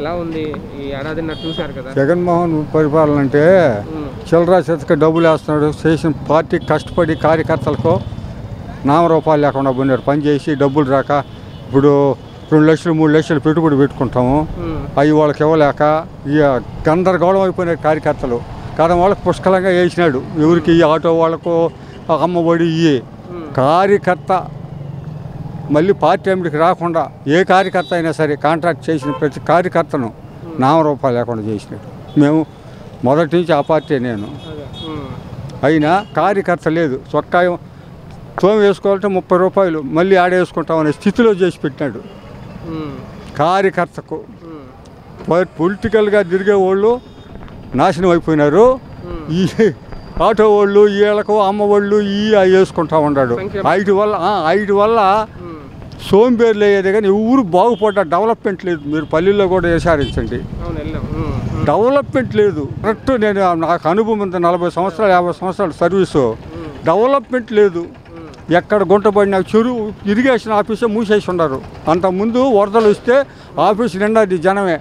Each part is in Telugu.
ఎలా ఉంది ఈ ఏడాదిన్నర చూశారు కదా? జగన్మోహన్ పరిపాలన అంటే చిల్లరా చేతికి డబ్బులు వేస్తున్నాడు చేసిన పార్టీ కష్టపడి కార్యకర్తలకు నామరూపాలు లేకుండా పోయినారు పని చేసి డబ్బులు రాక ఇప్పుడు రెండు లక్షలు మూడు లక్షలు పెట్టుబడి పెట్టుకుంటాము. అవి వాళ్ళకి ఇవ్వలేక ఇక గందరగోళం అయిపోయినారు కార్యకర్తలు. కారణం వాళ్ళకి పుష్కలంగా వేసినాడు. ఎవరికి ఈ ఆటో వాళ్ళకు అమ్మఒడి ఇవి ఉమ్, కార్యకర్త మళ్ళీ పార్టీ అమ్మిడికి రాకుండా ఏ కార్యకర్త అయినా సరే కాంట్రాక్ట్ చేసిన ప్రతి కార్యకర్తను నామరూపాలు లేకుండా చేసినాడు మేము మొదటి నుంచి ఆ పార్టీ నేను. అయినా కార్యకర్త లేదు. చొక్కా తోమ వేసుకోవాలంటే ముప్పై రూపాయలు మళ్ళీ ఆడేసుకుంటామనే స్థితిలో చేసి పెట్టినాడు. కార్యకర్తకు. పొలిటికల్గా తిరిగే వాళ్ళు నాశనం అయిపోయినారు. ఈ ఆటో వాళ్ళు వీళ్ళకు అమ్మ వాళ్ళు ఈ వేసుకుంటా ఉన్నాడు. ఐదు వల్ల ఐదు వల్ల సోంబేర్లు అయ్యేది కానీ ఊరు బాగుపడ్డ డెవలప్మెంట్ లేదు. మీరు పల్లెల్లో కూడా విచారించండి డెవలప్మెంట్ లేదు. కరెక్ట్ నేను నాకు అనుభవం ఉంది. నలభై సంవత్సరాలు యాభై సంవత్సరాలు సర్వీసు. డెవలప్మెంట్ లేదు. ఎక్కడ గుంటపడిన చెరువు ఇరిగేషన్ ఆఫీసే మూసేసి ఉన్నారు. అంతకుముందు వరదలు వస్తే ఆఫీస్ నిండా అది జనమే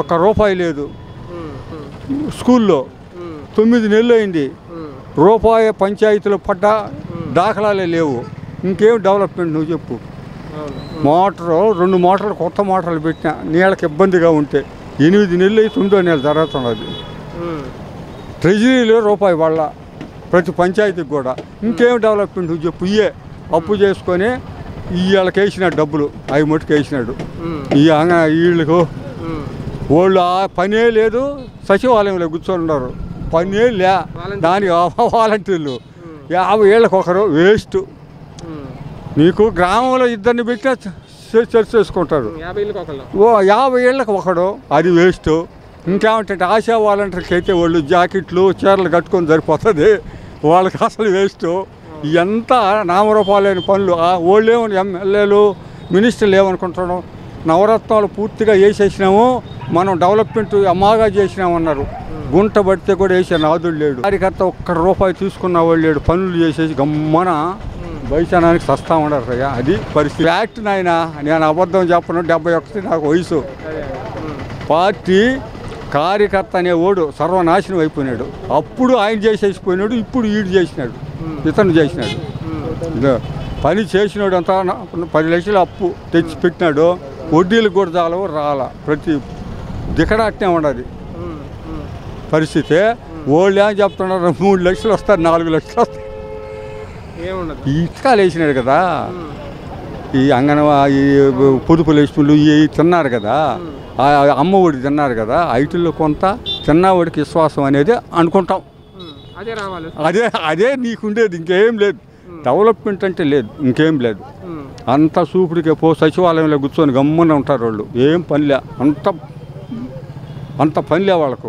ఒక్క రూపాయి లేదు. స్కూల్లో తొమ్మిది నెలలు అయింది. రూపాయి పంచాయతీలు పడ్డ దాఖలాలే లేవు. ఇంకేం డెవలప్మెంట్ నువ్వు చెప్పు. మోటారు రెండు మోటార్లు కొత్త మోటార్లు పెట్టిన నీళ్ళకి ఇబ్బందిగా ఉంటే ఎనిమిది నెలలు తొమ్మిదో నెలలు జరుగుతున్నది ట్రెజరీలో రూపాయి వాళ్ళ ప్రతి పంచాయతీకి కూడా. ఇంకేం డెవలప్మెంట్ చెప్పు ఇయే అప్పు చేసుకొని వీళ్ళకి వేసినాడు డబ్బులు అవి మట్టుకు వేసినాడు. ఈ అంగ వీళ్ళకు వాళ్ళు ఆ పనే లేదు సచివాలయంలో కూర్చొని ఉన్నారు. పనే లే. దానికి వాలంటీర్లు యాభై ఏళ్ళకి ఒకరు వేస్ట్. నీకు గ్రామంలో ఇద్దరిని పెట్టినా చర్చ చేసుకుంటారు. ఓ యాభై ఏళ్ళకి ఒకడు. అది వేస్ట్. ఇంకేమంటే ఆశా వాలంటీర్కి అయితే వాళ్ళు జాకెట్లు చీరలు కట్టుకొని సరిపోతుంది. వాళ్ళకి అసలు వేస్ట్. ఎంత నామరూపాలైన పనులు. ఆ వాళ్ళు ఏమని ఎమ్మెల్యేలు మినిస్టర్లు ఏమనుకుంటున్నాం నవరత్నాలు పూర్తిగా వేసేసినాము. మనం డెవలప్మెంట్ అమ్మాగా చేసినామన్నారు. గుంట పడితే కూడా వేసే నాదుడు లేడు. కార్యకర్త ఒక్క రూపాయి తీసుకున్న వాళ్ళు లేడు. పనులు చేసేసి గమ్మన వైశానానికి సస్తా ఉండరు అయ్యా అది పరిస్థితి. యాక్ట్ నాయన నేను అబద్ధం చెప్పను డెబ్బై ఒకటి నాకు వయసు. పార్టీ కార్యకర్త అనే ఓడు సర్వనాశనం అయిపోయినాడు. అప్పుడు ఆయన చేసేసిపోయినాడు ఇప్పుడు ఈడు చేసినాడు ఇతను చేసినాడు. పని చేసినాడు అంతా పది లక్షలు అప్పు తెచ్చి పెట్టినాడు. వడ్డీలు కూడా చాలవు రాల. ప్రతి దికడాట్నే ఉండదు. పరిస్థితి వాళ్ళు ఏం చెప్తున్నారు? మూడు లక్షలు వస్తారు నాలుగు లక్షలు వస్తారు. ఈ ఇటుకాలు వేసినాడు కదా. ఈ అంగనవా ఈ పొదుపు లేచులు ఇవి తిన్నారు కదా. ఆ అమ్మ ఒడి తిన్నారు కదా. ఐటీలో కొంత తిన్నవాడికి విశ్వాసం అనేది అనుకుంటాం. అదే రావాలి. అదే అదే నీకుండేది ఇంకేం లేదు. డెవలప్మెంట్ అంటే లేదు ఇంకేం లేదు. అంత సూపుడికి పో సచివాలయంలో కూర్చొని గమ్మున ఉంటారు వాళ్ళు. ఏం పనిలే అంత అంత పనిలే వాళ్ళకు.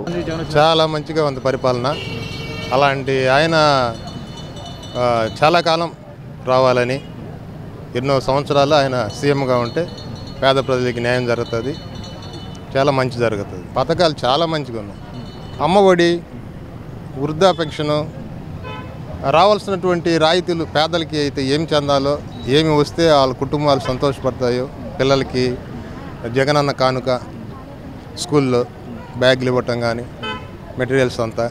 చాలా మంచిగా ఉంది పరిపాలన. అలాంటి ఆయన చాలా కాలం రావాలని ఎన్నో సంవత్సరాలు ఆయన సీఎంగా ఉంటే పేద ప్రజలకి న్యాయం జరుగుతుంది. చాలా మంచి జరుగుతుంది. పథకాలు చాలా మంచిగా ఉన్నాయి. అమ్మఒడి వృద్ధా పెన్షను రావాల్సినటువంటి రాయితీలు పేదలకి అయితే ఏం చెందాలో ఏమి వస్తే వాళ్ళ కుటుంబాలు సంతోషపడతాయో పిల్లలకి జగనన్న కానుక స్కూల్లో బ్యాగులు ఇవ్వటం కానీ మెటీరియల్స్ అంతా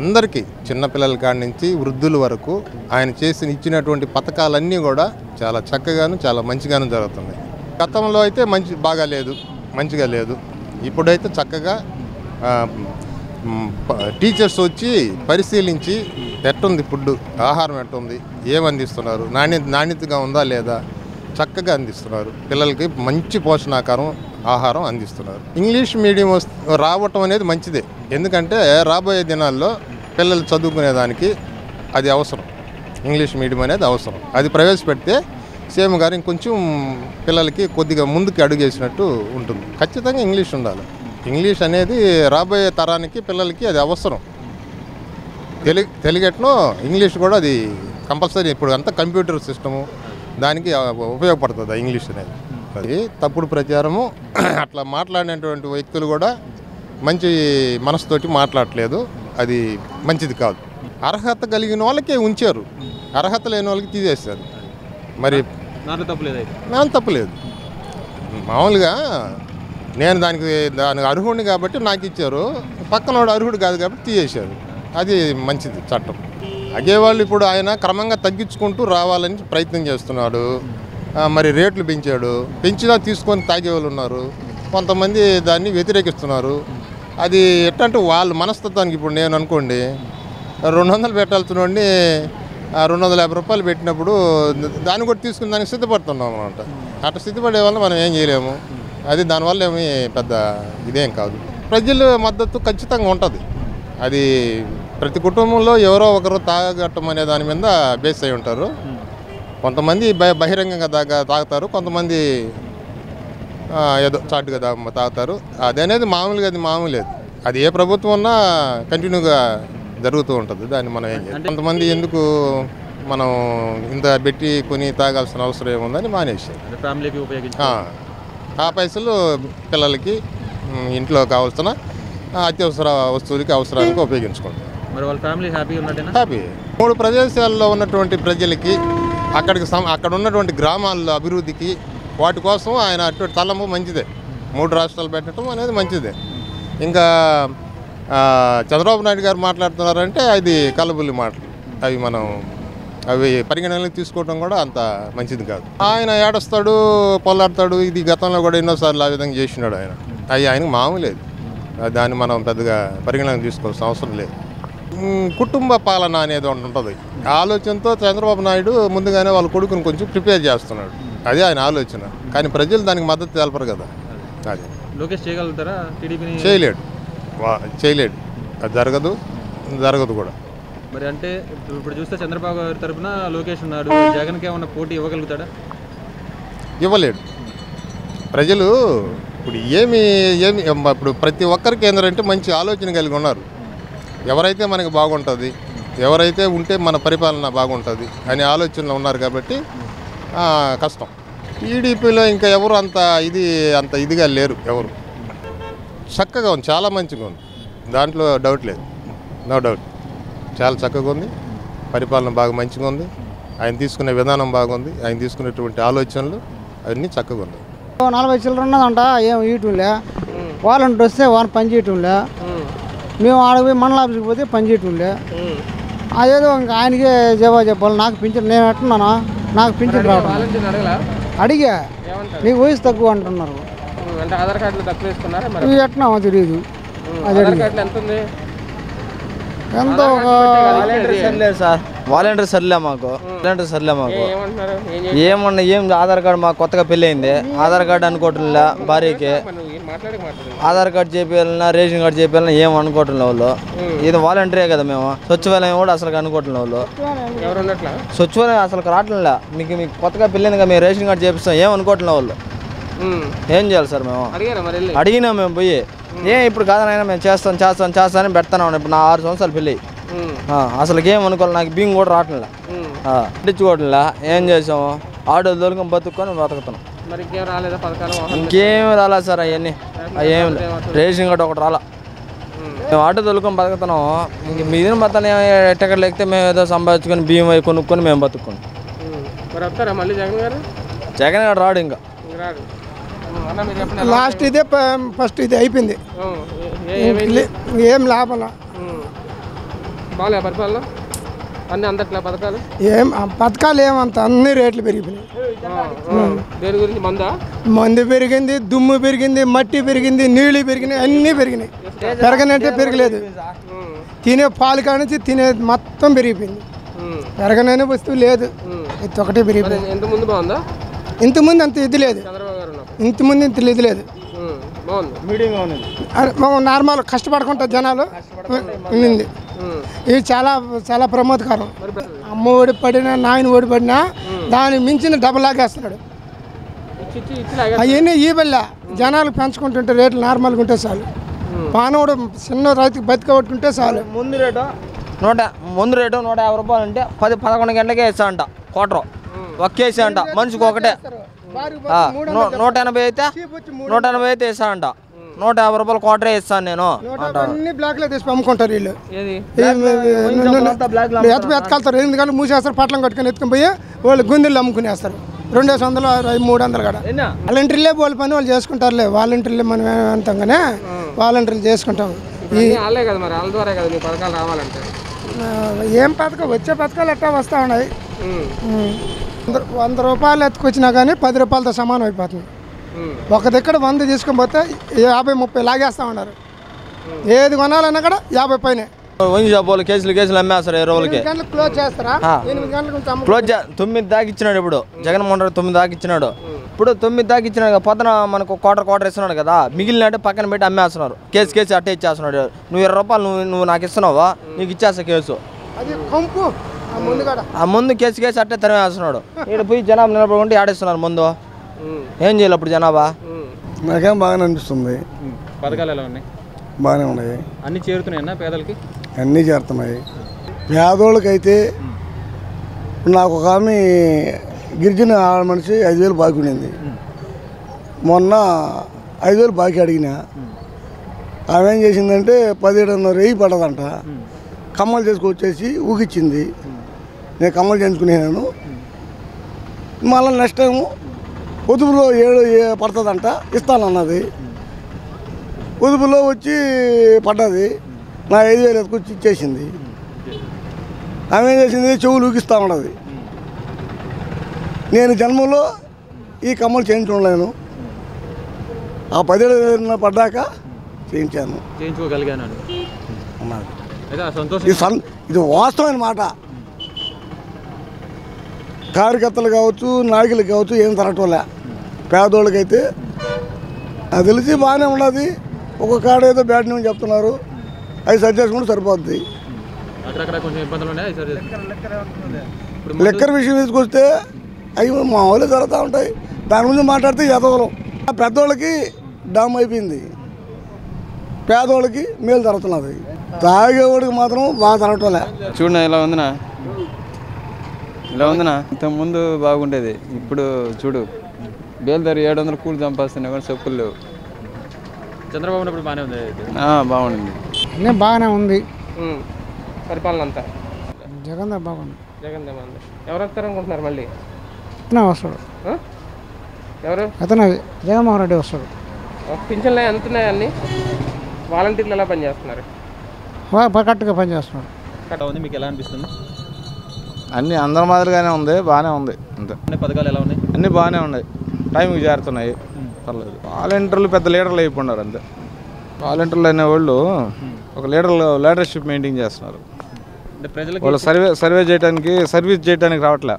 అందరికీ చిన్నపిల్లల కాడి నుంచి వృద్ధుల వరకు ఆయన చేసిన ఇచ్చినటువంటి పథకాలన్నీ కూడా చాలా చక్కగాను చాలా మంచిగాను జరుగుతున్నాయి. గతంలో అయితే మంచి బాగా లేదు మంచిగా లేదు. ఇప్పుడైతే చక్కగా టీచర్స్ వచ్చి పరిశీలించి ఎట్టుంది ఫుడ్ ఆహారం ఎట్టుంది ఏం అందిస్తున్నారు నాణ్యత నాణ్యతగా ఉందా లేదా చక్కగా అందిస్తున్నారు. పిల్లలకి మంచి పోషణాకారం ఆహారం అందిస్తున్నారు. ఇంగ్లీష్ మీడియం రావటం అనేది మంచిదే. ఎందుకంటే రాబోయే దినాల్లో పిల్లలు చదువుకునేదానికి అది అవసరం. ఇంగ్లీష్ మీడియం అనేది అవసరం. అది ప్రవేశపెడితే సీఎం గారు ఇంకొంచెం పిల్లలకి కొద్దిగా ముందుకు అడుగేసినట్టు ఉంటుంది. ఖచ్చితంగా ఇంగ్లీష్ ఉండాలి. ఇంగ్లీష్ అనేది రాబోయే తరానికి పిల్లలకి అది అవసరం. తెలుగు తెలుగెట్నో ఇంగ్లీష్ కూడా అది కంపల్సరీ. ఇప్పుడు అంతా కంప్యూటర్ సిస్టము. దానికి ఉపయోగపడుతుంది ఇంగ్లీష్ అనేది? అది తప్పుడు ప్రచారము. అట్లా మాట్లాడినటువంటి వ్యక్తులు కూడా మంచి మనసుతోటి మాట్లాడట్లేదు. అది మంచిది కాదు. అర్హత కలిగిన వాళ్ళకే ఉంచారు. అర్హత లేని వాళ్ళకి తీసేస్తారు మరి దాంట్లో తప్పులేదు అయితే. నా తప్పలేదు మామూలుగా నేను దానికి దానికి అర్హుడిని కాబట్టి నాకు ఇచ్చారు. పక్కనోడు అర్హుడు కాదు కాబట్టి తీసేశారు. అది మంచిది చట్టం. అగేవాళ్ళు ఇప్పుడు ఆయన క్రమంగా తగ్గించుకుంటూ రావాలని ప్రయత్నం చేస్తున్నాడు. మరి రేట్లు పెంచాడు. పెంచినా తీసుకొని తాగేవాళ్ళు ఉన్నారు. కొంతమంది దాన్ని వ్యతిరేకిస్తున్నారు. అది ఎట్టంటే వాళ్ళ మనస్తత్వానికి ఇప్పుడు నేను అనుకోండి రెండు వందలు పెట్టాల్సినోడిని రెండు వందల యాభై రూపాయలు పెట్టినప్పుడు దాన్ని కూడా తీసుకుని దానికి సిద్ధపడుతున్నాం అనమాట అట్లా సిద్ధపడే వల్ల మనం ఏం చేయలేము. అది దానివల్ల ఏమి పెద్ద ఇదేం కాదు. ప్రజల మద్దతు ఖచ్చితంగా ఉంటుంది. అది ప్రతి కుటుంబంలో ఎవరో ఒకరు తాగటం అనే దాని మీద బేస్ అయి ఉంటారు. కొంతమంది బహి- బహిరంగంగా తాగ తాగుతారు కొంతమంది ఏదో చాటుగా తా తాగుతారు. అది అనేది మామూలుగా అది మామూలేదు అది ఏ ప్రభుత్వం ఉన్నా కంటిన్యూగా జరుగుతూ ఉంటుంది. దాన్ని మనం ఏం చేయాలి కొంతమంది ఎందుకు మనం ఇంత పెట్టి కొని తాగాల్సిన అవసరం ఏముందని మానేసారు అంటే ఫ్యామిలీకి ఉపయోగించి ఆ, పైసలు పిల్లలకి ఇంట్లో కావాల్సిన అత్యవసర వస్తువులకి అవసరానికి ఉపయోగించుకుంటాం. మరి వాళ్ళ ఫ్యామిలీ హ్యాపీ ఉన్నట్టేనా? హ్యాపీ. మూడు ప్రదేశాల్లో ఉన్నటువంటి ప్రజలకి అక్కడికి సం- అక్కడ ఉన్నటువంటి గ్రామాల్లో అభివృద్ధికి వాటి కోసం ఆయన అటువంటి తలము మంచిదే. మూడు రాష్ట్రాలు పెట్టడం అనేది మంచిదే. ఇంకా చంద్రబాబు నాయుడు గారు మాట్లాడుతున్నారంటే అది కలబుల్లి మాటలు. అవి మనం అవి పరిగణనలోకి తీసుకోవడం కూడా అంత మంచిది కాదు. ఆయన ఏడుస్తాడు పొల్లాడతాడు ఇది గతంలో కూడా ఎన్నోసార్లు ఆ విధంగా చేసినాడు ఆయన. అవి ఆయనకు మామూలేదు దాన్ని మనం పెద్దగా పరిగణనకు తీసుకోవాల్సిన అవసరం లేదు. కుటుంబ పాలన అనేది ఒకటి ఉంటుంది. ఆ ఆలోచనతో చంద్రబాబు నాయుడు ముందుగానే వాళ్ళ కొడుకుని కొంచెం ప్రిపేర్ చేస్తున్నాడు. అదే ఆయన ఆలోచన. కానీ ప్రజలు దానికి మద్దతు తెలపరు కదా. అది. లోకేష్ చేయగలుగుతారా? టీడీపీని చేయలేడు. వా- చేయలేడు. అది జరగదు. జరగదు కూడా. మరి అంటే ఇప్పుడు చూస్తే చంద్రబాబు గారి తరపున లోకేష్ ఉన్నాడు. జగన్కి ఏమన్నా పోటీ ఇవ్వగలుగుతాడా? ఇవ్వలేడు. ప్రజలు ఇప్పుడు ఏమి ఏమి ఇప్పుడు ప్రతి ఒక్కరికి ఏంటంటే మంచి ఆలోచన కలిగి ఉన్నారు. ఎవరైతే మనకి బాగుంటుంది ఎవరైతే ఉంటే మన పరిపాలన బాగుంటుంది అనే ఆలోచనలో ఉన్నారు కాబట్టి కష్టం. టీడీపీలో ఇంకా ఎవరు అంత ఇది అంత ఇదిగా లేరు ఎవరు. చక్కగా ఉంది చాలా మంచిగా ఉంది. దాంట్లో డౌట్ లేదు. నో డౌట్ చాలా చక్కగా ఉంది. పరిపాలన బాగా మంచిగా ఉంది. ఆయన తీసుకునే విధానం బాగుంది. ఆయన తీసుకునేటువంటి ఆలోచనలు అవన్నీ చక్కగా ఉన్నాయి. నలభై చిల్లర ఉన్నదంట ఏం ఇయటంలే వాలంటీర్ వస్తే వాళ్ళని పని చేయటంలే. మేము ఆడకు పోయి మండల ఆఫీస్కి పోతే పని చేయటంలే అదేదో ఇంకా ఆయనకే జవాబు చెప్పాలి. నాకు పింఛన్ నేను ఎట్టున్నానా నాకు పింఛన్ రావడం అడిగా. నీకు వయసు తక్కువ అంటున్నారు. ఇవి ఎట్టున్నామో తెలియదు ఎంత ఒక వాలంటీర్ సర్లే సార్. వాలంటీర్ సర్లే మాకు. వాలంటీర్ సర్లే మాకు. ఏమన్నా ఏం ఆధార్ కార్డు మాకు కొత్తగా పెళ్ళి అయింది ఆధార్ కార్డు అనుకోవట్లే భార్యకి. ఆధార్ కార్డు చేపియాలన్నా రేషన్ కార్డు చేపియాలన్నా ఏం అనుకోవట్లే వాళ్ళు. ఇది వాలంటీరే కదా మేము. సచివాలయం కూడా అసలు అనుకోవట్లే వాళ్ళు. సచివాలయం అసలు రావట్లే మీకు మీకు కొత్తగా పెళ్ళింది కదా మేము రేషన్ కార్డు చేపిస్తాం. ఏం అనుకోవట్లే వాళ్ళు. ఏం చేయాలి సార్ మేము? అడిగినా మేము పోయి. ఏం ఇప్పుడు కాదనైనా మేము చేస్తాం చేస్తాం చేస్తాం అని పెడతాను ఇప్పుడు నా ఆరు సంవత్సరాలు పెళ్ళి. అసలు ఏం అనుకోవాలి? నాకు బియ్యం కూడా రావట్లే. పట్టించుకోవట్లే ఏం చేసాము? ఆటో దొరికం బతుక్కొని బతుకుతున్నాం మరి ఇంకేం రాలేదా పథకాలు? వాహనం ఇంకేం రాలా సార్ అవన్నీ? అవేం రేషన్ కార్డు ఒకటి రాలా. మేము ఆటో దొరుకుని బతుకుతున్నాం. ఇంక మీదిన మొత్తం ఎట్టక్కడ లేకపోతే మేము ఏదో సంపాదించుకొని బియ్యం అవి కొనుక్కొని మేము బతుకున్నాం. ఉమ్. మరి వస్తారా మళ్ళీ జగన్ గారు? జగన్ గారు రాడు ఇంకా. రాడు. లాస్ట్ ఇదే ఫస్ట్ ఇది అయిపోయింది. ఏ- లాభం. బాగాలే పరిపాలన? అన్ని అందట్లే పథకాలు? ఏం పథకాలు ఏమంత అన్ని రేట్లు పెరిగిపోయినాయి. దేని గురించి? మందా? మందు పెరిగింది దుమ్ము పెరిగింది మట్టి పెరిగింది నీళ్ళు పెరిగినాయి అన్నీ పెరిగినాయి. పెరగనంటే పెరగలేదు. తినే పాలు కానించి తినే మొత్తం పెరిగిపోయింది. ఉమ్, పెరగననే వస్తువు లేదు. ఇది ఒకటే పెరిగిపోయింది. ఎంత ముందు బాగుందా? ఇంతకుముందు అంత ఇది లేదు. ఇంతకుముందు ఇంత ఇది లేదు. నార్మల్ కష్టపడుకుంటా జనాలు. ఉమ్. ఇది చాలా చాలా ప్రమాదకరం. అమ్మ ఓడి పడినా నాయన ఓడి పడినా దానికి మించిన డబ్బు లాగేస్తున్నాడు. అవన్నీ ఈ బల్ల జనాలు పెంచుకుంటుంటే రేట్లు నార్మల్గా ఉంటే చాలు. మానవుడు చిన్న రైతుకి బతికబట్టుకుంటే చాలు. ముందు రేటు నూట ముందు రేటు నూట యాభై రూపాయలు అంటే పది పదకొండు గంటలకే ఇస్తా అంట క్వార్టర్ ఒక్కేసి అంట. మనిషికి ఒకటే. నూట ఎనభై అయితే నూట ఎనభై అయితే ఇస్తానంట నూట యాభై రూపాయలు క్వార్టరే ఇస్తాను నేను. అన్ని బ్లాక్లో తీసి అమ్ముకుంటారు వీళ్ళు. ఎత్తుకెళ్తారు ఎందుకంటే మూసేస్తారు పట్లం కట్టుకొని ఎత్తుకొని పోయి వాళ్ళు గుందెలు అమ్ముకునేస్తారు. రెండేసి వందలు మూడు వందలు కూడా. ఎన్నా? వాలంటీర్లే వాళ్ళ పని వాళ్ళు చేసుకుంటారులే. వాలంటీర్లే మనం ఏమంటాం కానీ వాలంటీర్లు చేసుకుంటాం. కదా కదా ఏం పథకం? వచ్చే పథకాలు ఎట్టా వస్తూ ఉన్నాయి. వంద- రూపాయలు ఎత్తుకొచ్చినా కానీ పది రూపాయలతో సమానం అయిపోతుంది. ఒక దగ్గర వంద తీసుకొని పోతే యాభై ముప్పై లాగేస్తూ ఉన్నారు ఏది కొనాలన్నా కూడా యాభై పైన. వంగి కేసులు కేసులు అమ్మేస్తారు ఇరవై రోజులకి క్లోజ్ చేస్తారా? క్లోజ్ తొమ్మిది దాకా ఇచ్చినాడు ఇప్పుడు. జగన్మోహన్ రెడ్డి తొమ్మిది దాకా ఇచ్చినాడు. ఇప్పుడు తొమ్మిది దాకా ఇచ్చినాడు పొద్దున మనకు క్వార్టర్ క్వార్టర్ ఇస్తున్నాడు కదా మిగిలిన అంటే పక్కన పెట్టి అమ్మేస్తున్నారు. కేసు కేసు అట్టే ఇచ్చేస్తున్నాడు. నువ్వు ఇరవై రూపాయలు నువ్వు నువ్వు నాకు ఇస్తున్నావా? నీకు ఇచ్చేస్తా కేసు. ఆ ముందు కేసు కేసు అట్టే తరిమేస్తున్నాడు. ఇక్కడ పోయి జనాభా నిలబడుకుంటే ఆడేస్తున్నారు ముందు. ఏం చేయాలి అప్పుడు జనాభా. నాకేం బాగానే అనిపిస్తుంది. పథకాలు ఎలా ఉన్నాయి? బాగానే ఉన్నాయి. అన్ని చేరుతున్నాయన్నా పేదలకి? అన్నీ చేరుతున్నాయి. పేదోళ్ళకైతే నాకు ఒక ఆమె గిరిజన ఆడ మనిషి ఐదు వేలు బాకీ ఉండింది. మొన్న ఐదు వేలు బాకీ అడిగిన. ఆమె ఏం చేసిందంటే పదిహేడున్నర వెయ్యి పడదంట. కమ్మలు చేసుకొచ్చేసి ఊగిచ్చింది. నేను కమ్మలు చేయించుకునేనాను మళ్ళీ నెక్స్ట్ టైం పొదుపులో ఏడు ఏ- పడుతుందంట ఇస్తానన్నది. పొదుపులో వచ్చి పడ్డది నా ఐదు వేలు ఎత్తుకొచ్చి ఇచ్చేసింది. ఆమె ఏం చేసింది? చెవులు ఊగిస్తూ ఉన్నది. నేను జన్మలో ఈ కమ్మలు చేయించుకోలేను ఆ పదిహేడు పడ్డాక చేయించాను. చేయించుకోగలిగాను ఇది వాస్తవమైన మాట. కార్యకర్తలు కావచ్చు నాయకులు కావచ్చు ఏం తరగటంలే పేదోళ్ళకైతే అది తెలిసి బాగానే ఉన్నది. ఒక కాడ ఏదో బ్యాడ్ న్యూస్ చెప్తున్నారు. అది సరి చేసుకుంటే సరిపోద్ది. లెక్కర్ విషయం తీసుకొస్తే అవి మామూలు జరుగుతూ ఉంటాయి. దాని గురించి మాట్లాడితే ఎదవలం. పెద్దోళ్ళకి డామ్ అయిపోయింది. పేదోళ్ళకి మేలు జరుగుతున్నది. తాగేవాడికి మాత్రం బాగా జరగటంలే చూడనా ఇలా ఉందినా. ఇలా ఉందినా? ఇంతకుముందు బాగుండేది. ఇప్పుడు చూడు. బేల్దారి ఏడు వందలు కూలి చంపేస్తున్నా కూడా చెప్పులు లేవు. చంద్రబాబు ఉన్నప్పుడు బాగానే ఉంది. ఆ, బాగుండింది అన్నీ బాగానే ఉంది. ఉమ్. పరిపాలన అంతా. జగన్ బాగుంది. జగన్ దేమంది ఎవరు వస్తారు అనుకుంటున్నారు మళ్ళీ? అతనే వస్తాడు. ఆ? ఎవరు? అతనే జగన్మోహన్ రెడ్డి వస్తాడు. ఒక పింఛన్లు ఎంత ఉన్నాయి అన్ని. వాలంటీర్లు ఎలా పనిచేస్తున్నారు? కరెక్ట్గా పనిచేస్తున్నాడు. కట్ట ఉంది మీకు ఎలా అనిపిస్తుంది? అన్నీ అందరి మాదిరిగానే ఉంది బాగానే ఉంది అంతే. అన్ని పథకాలు ఎలా ఉన్నాయి? అన్నీ బాగానే ఉన్నాయి. టైంకి చేరుతున్నాయి. పర్లేదు. వాలంటీర్లు పెద్ద లీడర్లు అయిపోయినారు అంతే. వాలంటీర్లు అనేవాళ్ళు ఒక లీడర్ లీడర్షిప్ మెయింటైన్ చేస్తున్నారు. వాళ్ళు సర్వే సర్వే చేయడానికి సర్వీస్ చేయడానికి రావట్లే.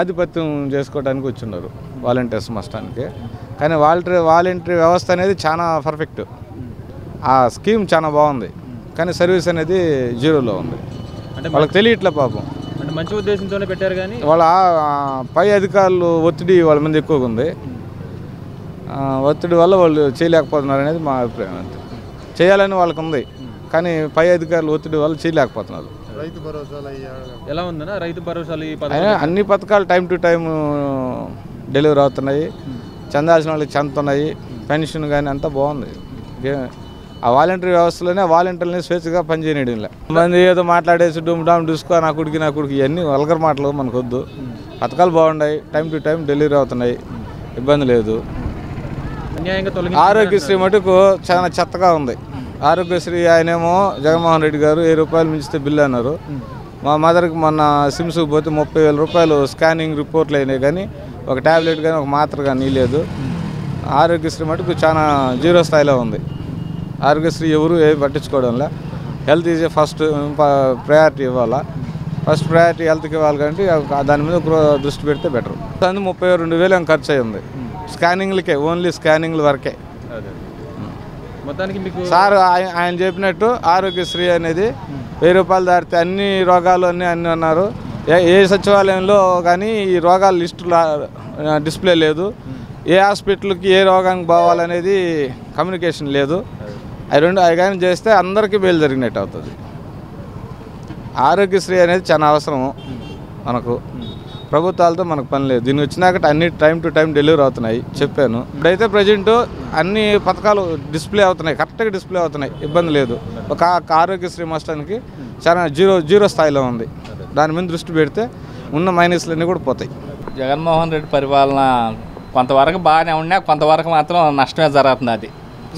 ఆధిపత్యం చేసుకోవడానికి వచ్చిన్నారు వాలంటీర్స్ మస్టానికి కానీ వాలంటరీ వాలంటరీ వ్యవస్థ అనేది చాలా పర్ఫెక్ట్ ఆ స్కీమ్ చాలా బాగుంది. కానీ సర్వీస్ అనేది జీరోలో ఉంది. వాళ్ళకి తెలియట్లే పాపం. అంటే మంచి ఉద్దేశంతోనే పెట్టారు కానీ వాళ్ళ పై అధికారులు ఒత్తిడి వాళ్ళ మీద ఎక్కువగా ఉంది. ఆ, ఒత్తిడి వల్ల వాళ్ళు చేయలేకపోతున్నారు అనేది మా అభిప్రాయం అంతే. చేయాలని వాళ్ళకి ఉంది. కానీ పై అధికారులు ఒత్తిడి వల్ల చేయలేకపోతున్నారు. రైతు భరోసాలు ఎలా ఉందన్నా? రైతు భరోసాలు అన్ని పథకాలు టైం టు టైం డెలివరీ అవుతున్నాయి. చెందాల్సిన వాళ్ళకి చెందుతున్నాయి పెన్షన్ కానీ అంతా బాగుంది. ఆ వాలంటరీ వ్యవస్థలోనే వాలంటీర్లని స్వేచ్ఛగా పనిచేయడం మంది ఏదో మాట్లాడేసి డూమ్ డామ్ చూసుకో నా కొడుకు నా కొడుకు ఇవన్నీ వల్గర్ మాటలు మనకు వద్దు పథకాలు బాగున్నాయి టైం టు టైం డెలివరీ అవుతున్నాయి ఇబ్బంది లేదు. ఆరోగ్యశ్రీ మటుకు చాలా చెత్తగా ఉంది. ఆరోగ్యశ్రీ ఆయనేమో జగన్మోహన్ రెడ్డి గారు వెయ్యి రూపాయలు మించితే బిల్లు అన్నారు. మా మదర్కి మొన్న సిమ్స్కి పోతే ముప్పై వేల రూపాయలు స్కానింగ్ రిపోర్ట్లు అయినాయి కానీ ఒక ట్యాబ్లెట్ కానీ ఒక మాత్ర కానీ లేదు. ఆరోగ్యశ్రీ మటుకు చాలా జీరో స్థాయిలో ఉంది. ఆరోగ్యశ్రీ ఎవరు ఏం పట్టించుకోవడంలే. హెల్త్ ఈజ్ ఫస్ట్ ప్రయారిటీ ఇవ్వాలా. ఫస్ట్ ప్రయారిటీ హెల్త్కి ఇవ్వాలి కాబట్టి ఆ- దాని మీద దృష్టి పెడితే బెటర్ అందుకు ముప్పై రెండు వేలు ఏం ఖర్చు అయ్యింది. స్కానింగ్లకే ఓన్లీ స్కానింగ్ల వరకే. అదే. మొత్తానికి మీకు సార్ ఆయ- ఆయన చెప్పినట్టు ఆరోగ్యశ్రీ అనేది వెయ్యి రూపాయలు దాటితే అన్ని రోగాలు అన్నీ అన్నీ అన్నారు. ఏ- ఏ సచివాలయంలో కానీ ఈ రోగాల లిస్టు డిస్ప్లే లేదు. ఏ హాస్పిటల్కి ఏ రోగానికి పోవాలనేది కమ్యూనికేషన్ లేదు. అవి రెండు అవి కానీ చేస్తే అందరికీ మేలు జరిగినట్టు అవుతుంది. ఆరోగ్యశ్రీ అనేది చాలా అవసరం మనకు. ప్రభుత్వాలతో మనకు పని లేదు. దీనికి వచ్చినాక అన్ని టైం టు టైం డెలివరీ అవుతున్నాయి. చెప్పాను. ఇప్పుడైతే ప్రజెంట్ అన్ని పథకాలు డిస్ప్లే అవుతున్నాయి. కరెక్ట్గా డిస్ప్లే అవుతున్నాయి. ఇబ్బంది లేదు. ఒక ఒక ఆరోగ్యశ్రీ మస్టానికి చాలా జీరో జీరో స్థాయిలో ఉంది. దాని మీద దృష్టి పెడితే ఉన్న మైనస్లన్నీ కూడా పోతాయి. జగన్మోహన్ రెడ్డి పరిపాలన కొంతవరకు బాగానే ఉన్నా కొంతవరకు మాత్రం నష్టమే జరుగుతుంది అది.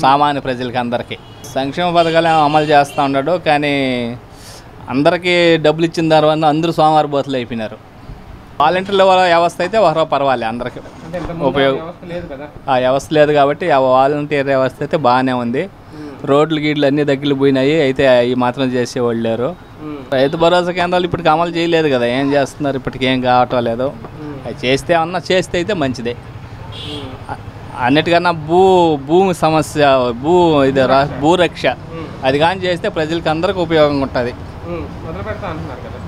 సామాన్య ప్రజలకి అందరికీ. సంక్షేమ పథకాలు ఏమో అమలు చేస్తూ ఉన్నాడు కానీ అందరికీ డబ్బులు ఇచ్చిన తర్వాత అందరూ సోమవారి బోతులు అయిపోయినారు. వాలంటీర్ల వ్యవస్థ అయితే ఒకరో పర్వాలే అందరికీ. ఉపయోగం ఆ వ్యవస్థ లేదు కాబట్టి ఆ వాలంటీర్ వ్యవస్థ అయితే బాగానే ఉంది. రోడ్లు గీడ్లు అన్నీ దగ్గర పోయినాయి అయితే అవి మాత్రం చేసేవాళ్ళు లేరు. రైతు భరోసా కేంద్రాలు ఇప్పటికి అమలు చేయలేదు కదా ఏం చేస్తున్నారు ఇప్పటికి ఏం కావటం లేదు అవి చేస్తే అన్నా చేస్తే అయితే మంచిదే. అన్నిటికన్నా భూ భూమి సమస్య భూ ఇది రా- భూరక్ష. అది కానీ చేస్తే ప్రజలకి అందరికి ఉపయోగంగా ఉంటుంది.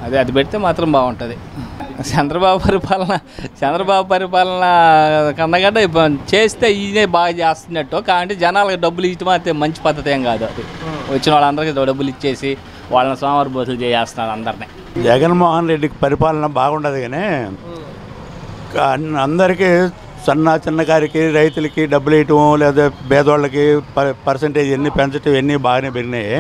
అది అది పెడితే మాత్రం బాగుంటుంది. చంద్రబాబు పరిపాలన చంద్రబాబు పరిపాలన కన్నగడ్డ చేస్తే ఈయనే బాగా చేస్తున్నట్టు. కాబట్టి జనాలకు డబ్బులు ఇచ్చి మాత్రం మంచి పద్ధతి ఏం కాదు అది. వచ్చిన వాళ్ళందరికీ డబ్బులు ఇచ్చేసి వాళ్ళని సోమవారి బోసులు చేస్తున్నారు అందరినీ. జగన్మోహన్ రెడ్డికి పరిపాలన బాగుండదు కానీ అందరికీ సన్న చిన్నకారికి రైతులకి డబ్బులు ఇవ్వటం లేదా పేదవాళ్ళకి పర్సంటేజ్ ఎన్ని పెంచటం ఎన్ని బాగానే పెరిగినాయి.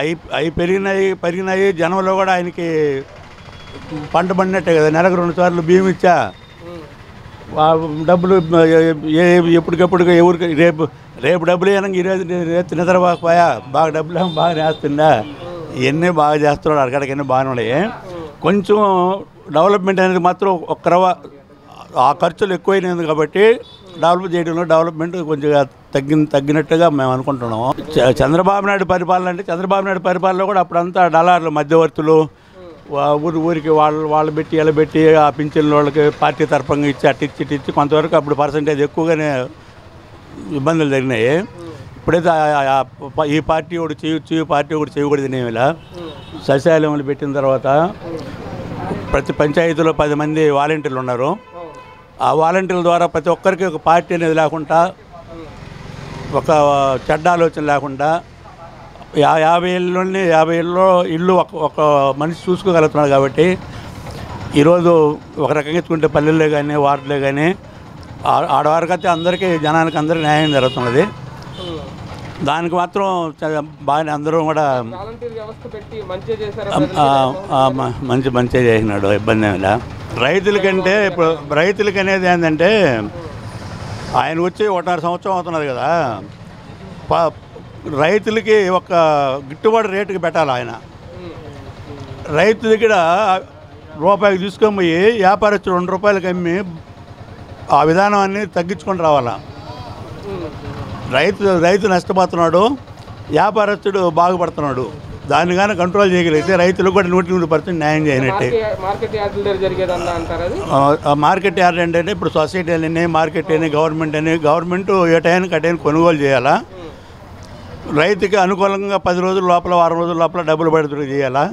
అవి అవి పెరిగినాయి పెరిగినాయి. జనంలో కూడా ఆయనకి పంట పండినట్టే కదా. నెలకు రెండు సార్లు బియ్యం ఇచ్చా. డబ్బులు ఏ ఎప్పటికప్పుడు ఎవరికి రేపు రేపు డబ్బులు ఏమన్నా ఈరోజు రేపు నిద్రపోకపోయా. బాగా డబ్బులు బాగా వేస్తుందా ఇవన్నీ బాగా చేస్తున్నాడు. అక్కడికన్నీ బాగానే ఉన్నాయి. కొంచెం డెవలప్మెంట్ అనేది మాత్రం ఒక్క రవ ఆ ఖర్చులు ఎక్కువైనది కాబట్టి డెవలప్ చేయడంలో డెవలప్మెంట్ కొంచెం తగ్గిన తగ్గినట్టుగా మేము అనుకుంటున్నాము. చ- చంద్రబాబు నాయుడు పరిపాలన అంటే చంద్రబాబు నాయుడు పరిపాలన కూడా అప్పుడంతా డలార్లు మధ్యవర్తులు ఊరి ఊరికి వాళ్ళు వాళ్ళు పెట్టి ఇలా పెట్టి ఆ పింఛన్ల వాళ్ళకి పార్టీ తరఫంగా ఇచ్చి అట్టి ఇచ్చి ఇచ్చి కొంతవరకు అప్పుడు పర్సంటేజ్ ఎక్కువగానే ఇబ్బందులు జరిగినాయి. ఇప్పుడైతే ఈ పార్టీ ఒకటి చేయొచ్చు ఈ పార్టీ ఒకటి చేయకూడదు నేను ఇలా. సచివాలయంలో పెట్టిన తర్వాత ప్రతి పంచాయతీలో పది మంది వాలంటీర్లు ఉన్నారు. ఆ వాలంటీర్ల ద్వారా ప్రతి ఒక్కరికి ఒక పార్టీ అనేది లేకుండా ఒక చెడ్డ ఆలోచన లేకుండా యా యాభై ఏళ్ళలోనే యాభై ఏళ్ళలో ఇల్లు ఒక ఒక మనిషి చూసుకోగలుగుతున్నాడు కాబట్టి ఈరోజు ఒక రకంగా ఎత్తుకుంటే పల్లెల్లో కానీ వార్డులో కానీ ఆ- ఆడవారికి అయితే అందరికీ జనానికి అందరికీ న్యాయం జరుగుతున్నది. దానికి మాత్రం బాగానే అందరూ కూడా మంచి మంచిగా చేసినాడు ఇబ్బంది ఏమి లే. రైతులకంటే ఇప్పుడు రైతులకి అనేది ఏంటంటే ఆయన వచ్చి ఒకటిన్నర సంవత్సరం అవుతున్నది కదా. రైతులకి ఒక గిట్టుబాటు రేటుకి పెట్టాలి ఆయన. రైతు దగ్గర రూపాయికి తీసుకొని పోయి వ్యాపారస్తులు రెండు రూపాయలకి అమ్మి ఆ విధానాన్ని తగ్గించుకొని రావాలా. రైతు రైతు నష్టపోతున్నాడు వ్యాపారస్తుడు బాగుపడుతున్నాడు దాన్ని కానీ కంట్రోల్ చేయగలిగితే రైతులకు కూడా నూటి నూరు పర్సెంట్ న్యాయం చేయనట్టే. మార్కెట్ యార్డ్ అంటే ఇప్పుడు సొసైటీ అని మార్కెట్ అని గవర్నమెంట్ అని గవర్నమెంట్ ఏ టైంకి ఆ టైంకి కొనుగోలు చేయాలా? రైతుకి అనుకూలంగా పది రోజుల లోపల వారం రోజుల లోపల డబ్బులు పడుతుంది చేయాలా?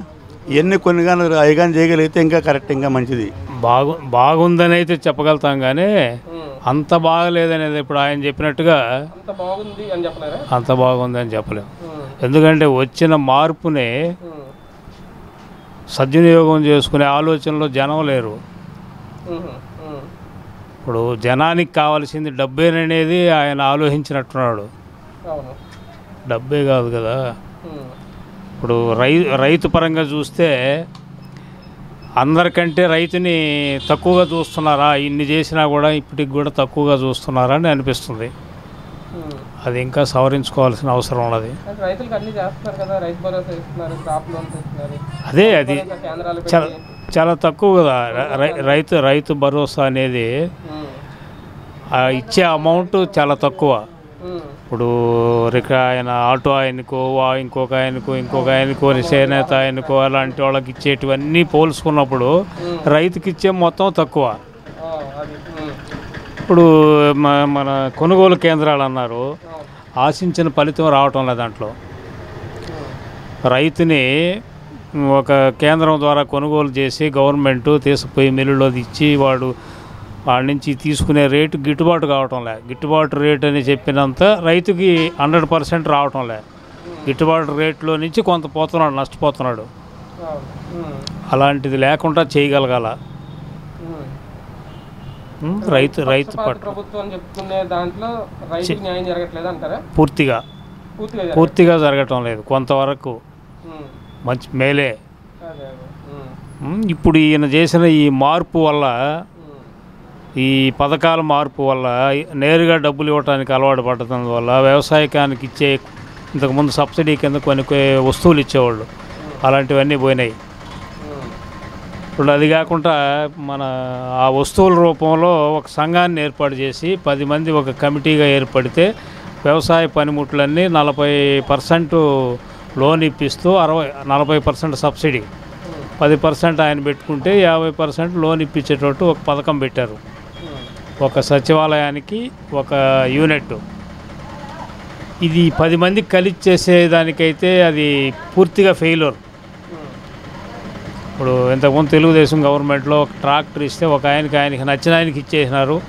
ఇవన్నీ కొన్ని కానీ అవి కానీ చేయగలిగితే ఇంకా కరెక్ట్ ఇంకా మంచిది. బాగు బాగుందని అయితే చెప్పగలుగుతాం కానీ అంత బాగలేదనేది ఇప్పుడు ఆయన చెప్పినట్టుగా అంత బాగుంది అని చెప్పినారా అంత బాగుందని చెప్పలేం. ఎందుకంటే వచ్చిన మార్పుని సద్వినియోగం చేసుకునే ఆలోచనలో జనం లేరు. ఇప్పుడు జనానికి కావాల్సింది డబ్బేననేది ఆయన ఆలోచించినట్టున్నాడు. డబ్బే కాదు కదా. ఇప్పుడు రై రైతు పరంగా చూస్తే అందరికంటే రైతుని తక్కువగా చూస్తున్నారా? ఇన్ని చేసినా కూడా ఇప్పటికి కూడా తక్కువగా చూస్తున్నారా అని అనిపిస్తుంది. అది ఇంకా సవరించుకోవాల్సిన అవసరం ఉన్నది. అదే అది చాలా చాలా తక్కువ కదా. రైతు రైతు భరోసా అనేది ఇచ్చే అమౌంట్ చాలా తక్కువ. ఇప్పుడు రిక ఆయన ఆటో ఆయనకో వా- ఇంకొక ఆయనకో ఇంకొక ఆయనకో చేనేత ఆయనకో అలాంటి వాళ్ళకి ఇచ్చేటివన్నీ పోల్చుకున్నప్పుడు రైతుకి ఇచ్చే మొత్తం తక్కువ. ఇప్పుడు మన కొనుగోలు కేంద్రాలు అన్నారు. ఆశించిన ఫలితం రావటం లేదు దాంట్లో. రైతుని ఒక కేంద్రం ద్వారా కొనుగోలు చేసి గవర్నమెంట్ తీసుకుపోయి మిల్లులో ఇచ్చి వాడు వాడి నుంచి తీసుకునే రేటు గిట్టుబాటు కావటం లే. గిట్టుబాటు రేటు అని చెప్పినంత రైతుకి హండ్రెడ్ పర్సెంట్ రావటం లే. గిట్టుబాటు రేట్లో నుంచి కొంత పోతున్నాడు నష్టపోతున్నాడు. అలాంటిది లేకుండా చేయగలగాల? రైతు రైతు పక్షపాత పట్ల. ప్రభుత్వం చెప్పుకునే దాంట్లో రైతుకి న్యాయం జరగట్లేదు అంటారా? పూర్తిగా. పూర్తిగా జరగటం లేదు కొంతవరకు. మంచి మేలే. ఇప్పుడు ఈయన చేసిన ఈ మార్పు వల్ల ఈ పథకాల మార్పు వల్ల నేరుగా డబ్బులు ఇవ్వడానికి అలవాటు పడటం వల్ల వ్యవసాయకానికి ఇచ్చే ఇంతకుముందు సబ్సిడీ కింద కొన్ని వస్తువులు ఇచ్చేవాళ్ళు. అలాంటివన్నీ పోయినాయి. ఇప్పుడు అది కాకుండా మన ఆ వస్తువుల రూపంలో ఒక సంఘాన్ని ఏర్పాటు చేసి పది మంది ఒక కమిటీగా ఏర్పడితే వ్యవసాయ పనిముట్లన్నీ నలభై పర్సెంట్ లోన్ ఇప్పిస్తూ అరవై నలభై పర్సెంట్ సబ్సిడీ. పది పర్సెంట్ ఆయన పెట్టుకుంటే యాభై పర్సెంట్ లోన్ ఇప్పించేటట్టు ఒక పథకం పెట్టారు. ఒక సచివాలయానికి ఒక యూనిట్. ఇది పది మంది కలిసి చేసేదానికైతే అది పూర్తిగా ఫెయిల్యూర్ ఇప్పుడు ఇంతకుముందు తెలుగుదేశం గవర్నమెంట్లో ఒక ట్రాక్టర్ ఇస్తే ఒక ఆయనకి ఆయనకి నచ్చిన ఆయనకి ఇచ్చేసినారు.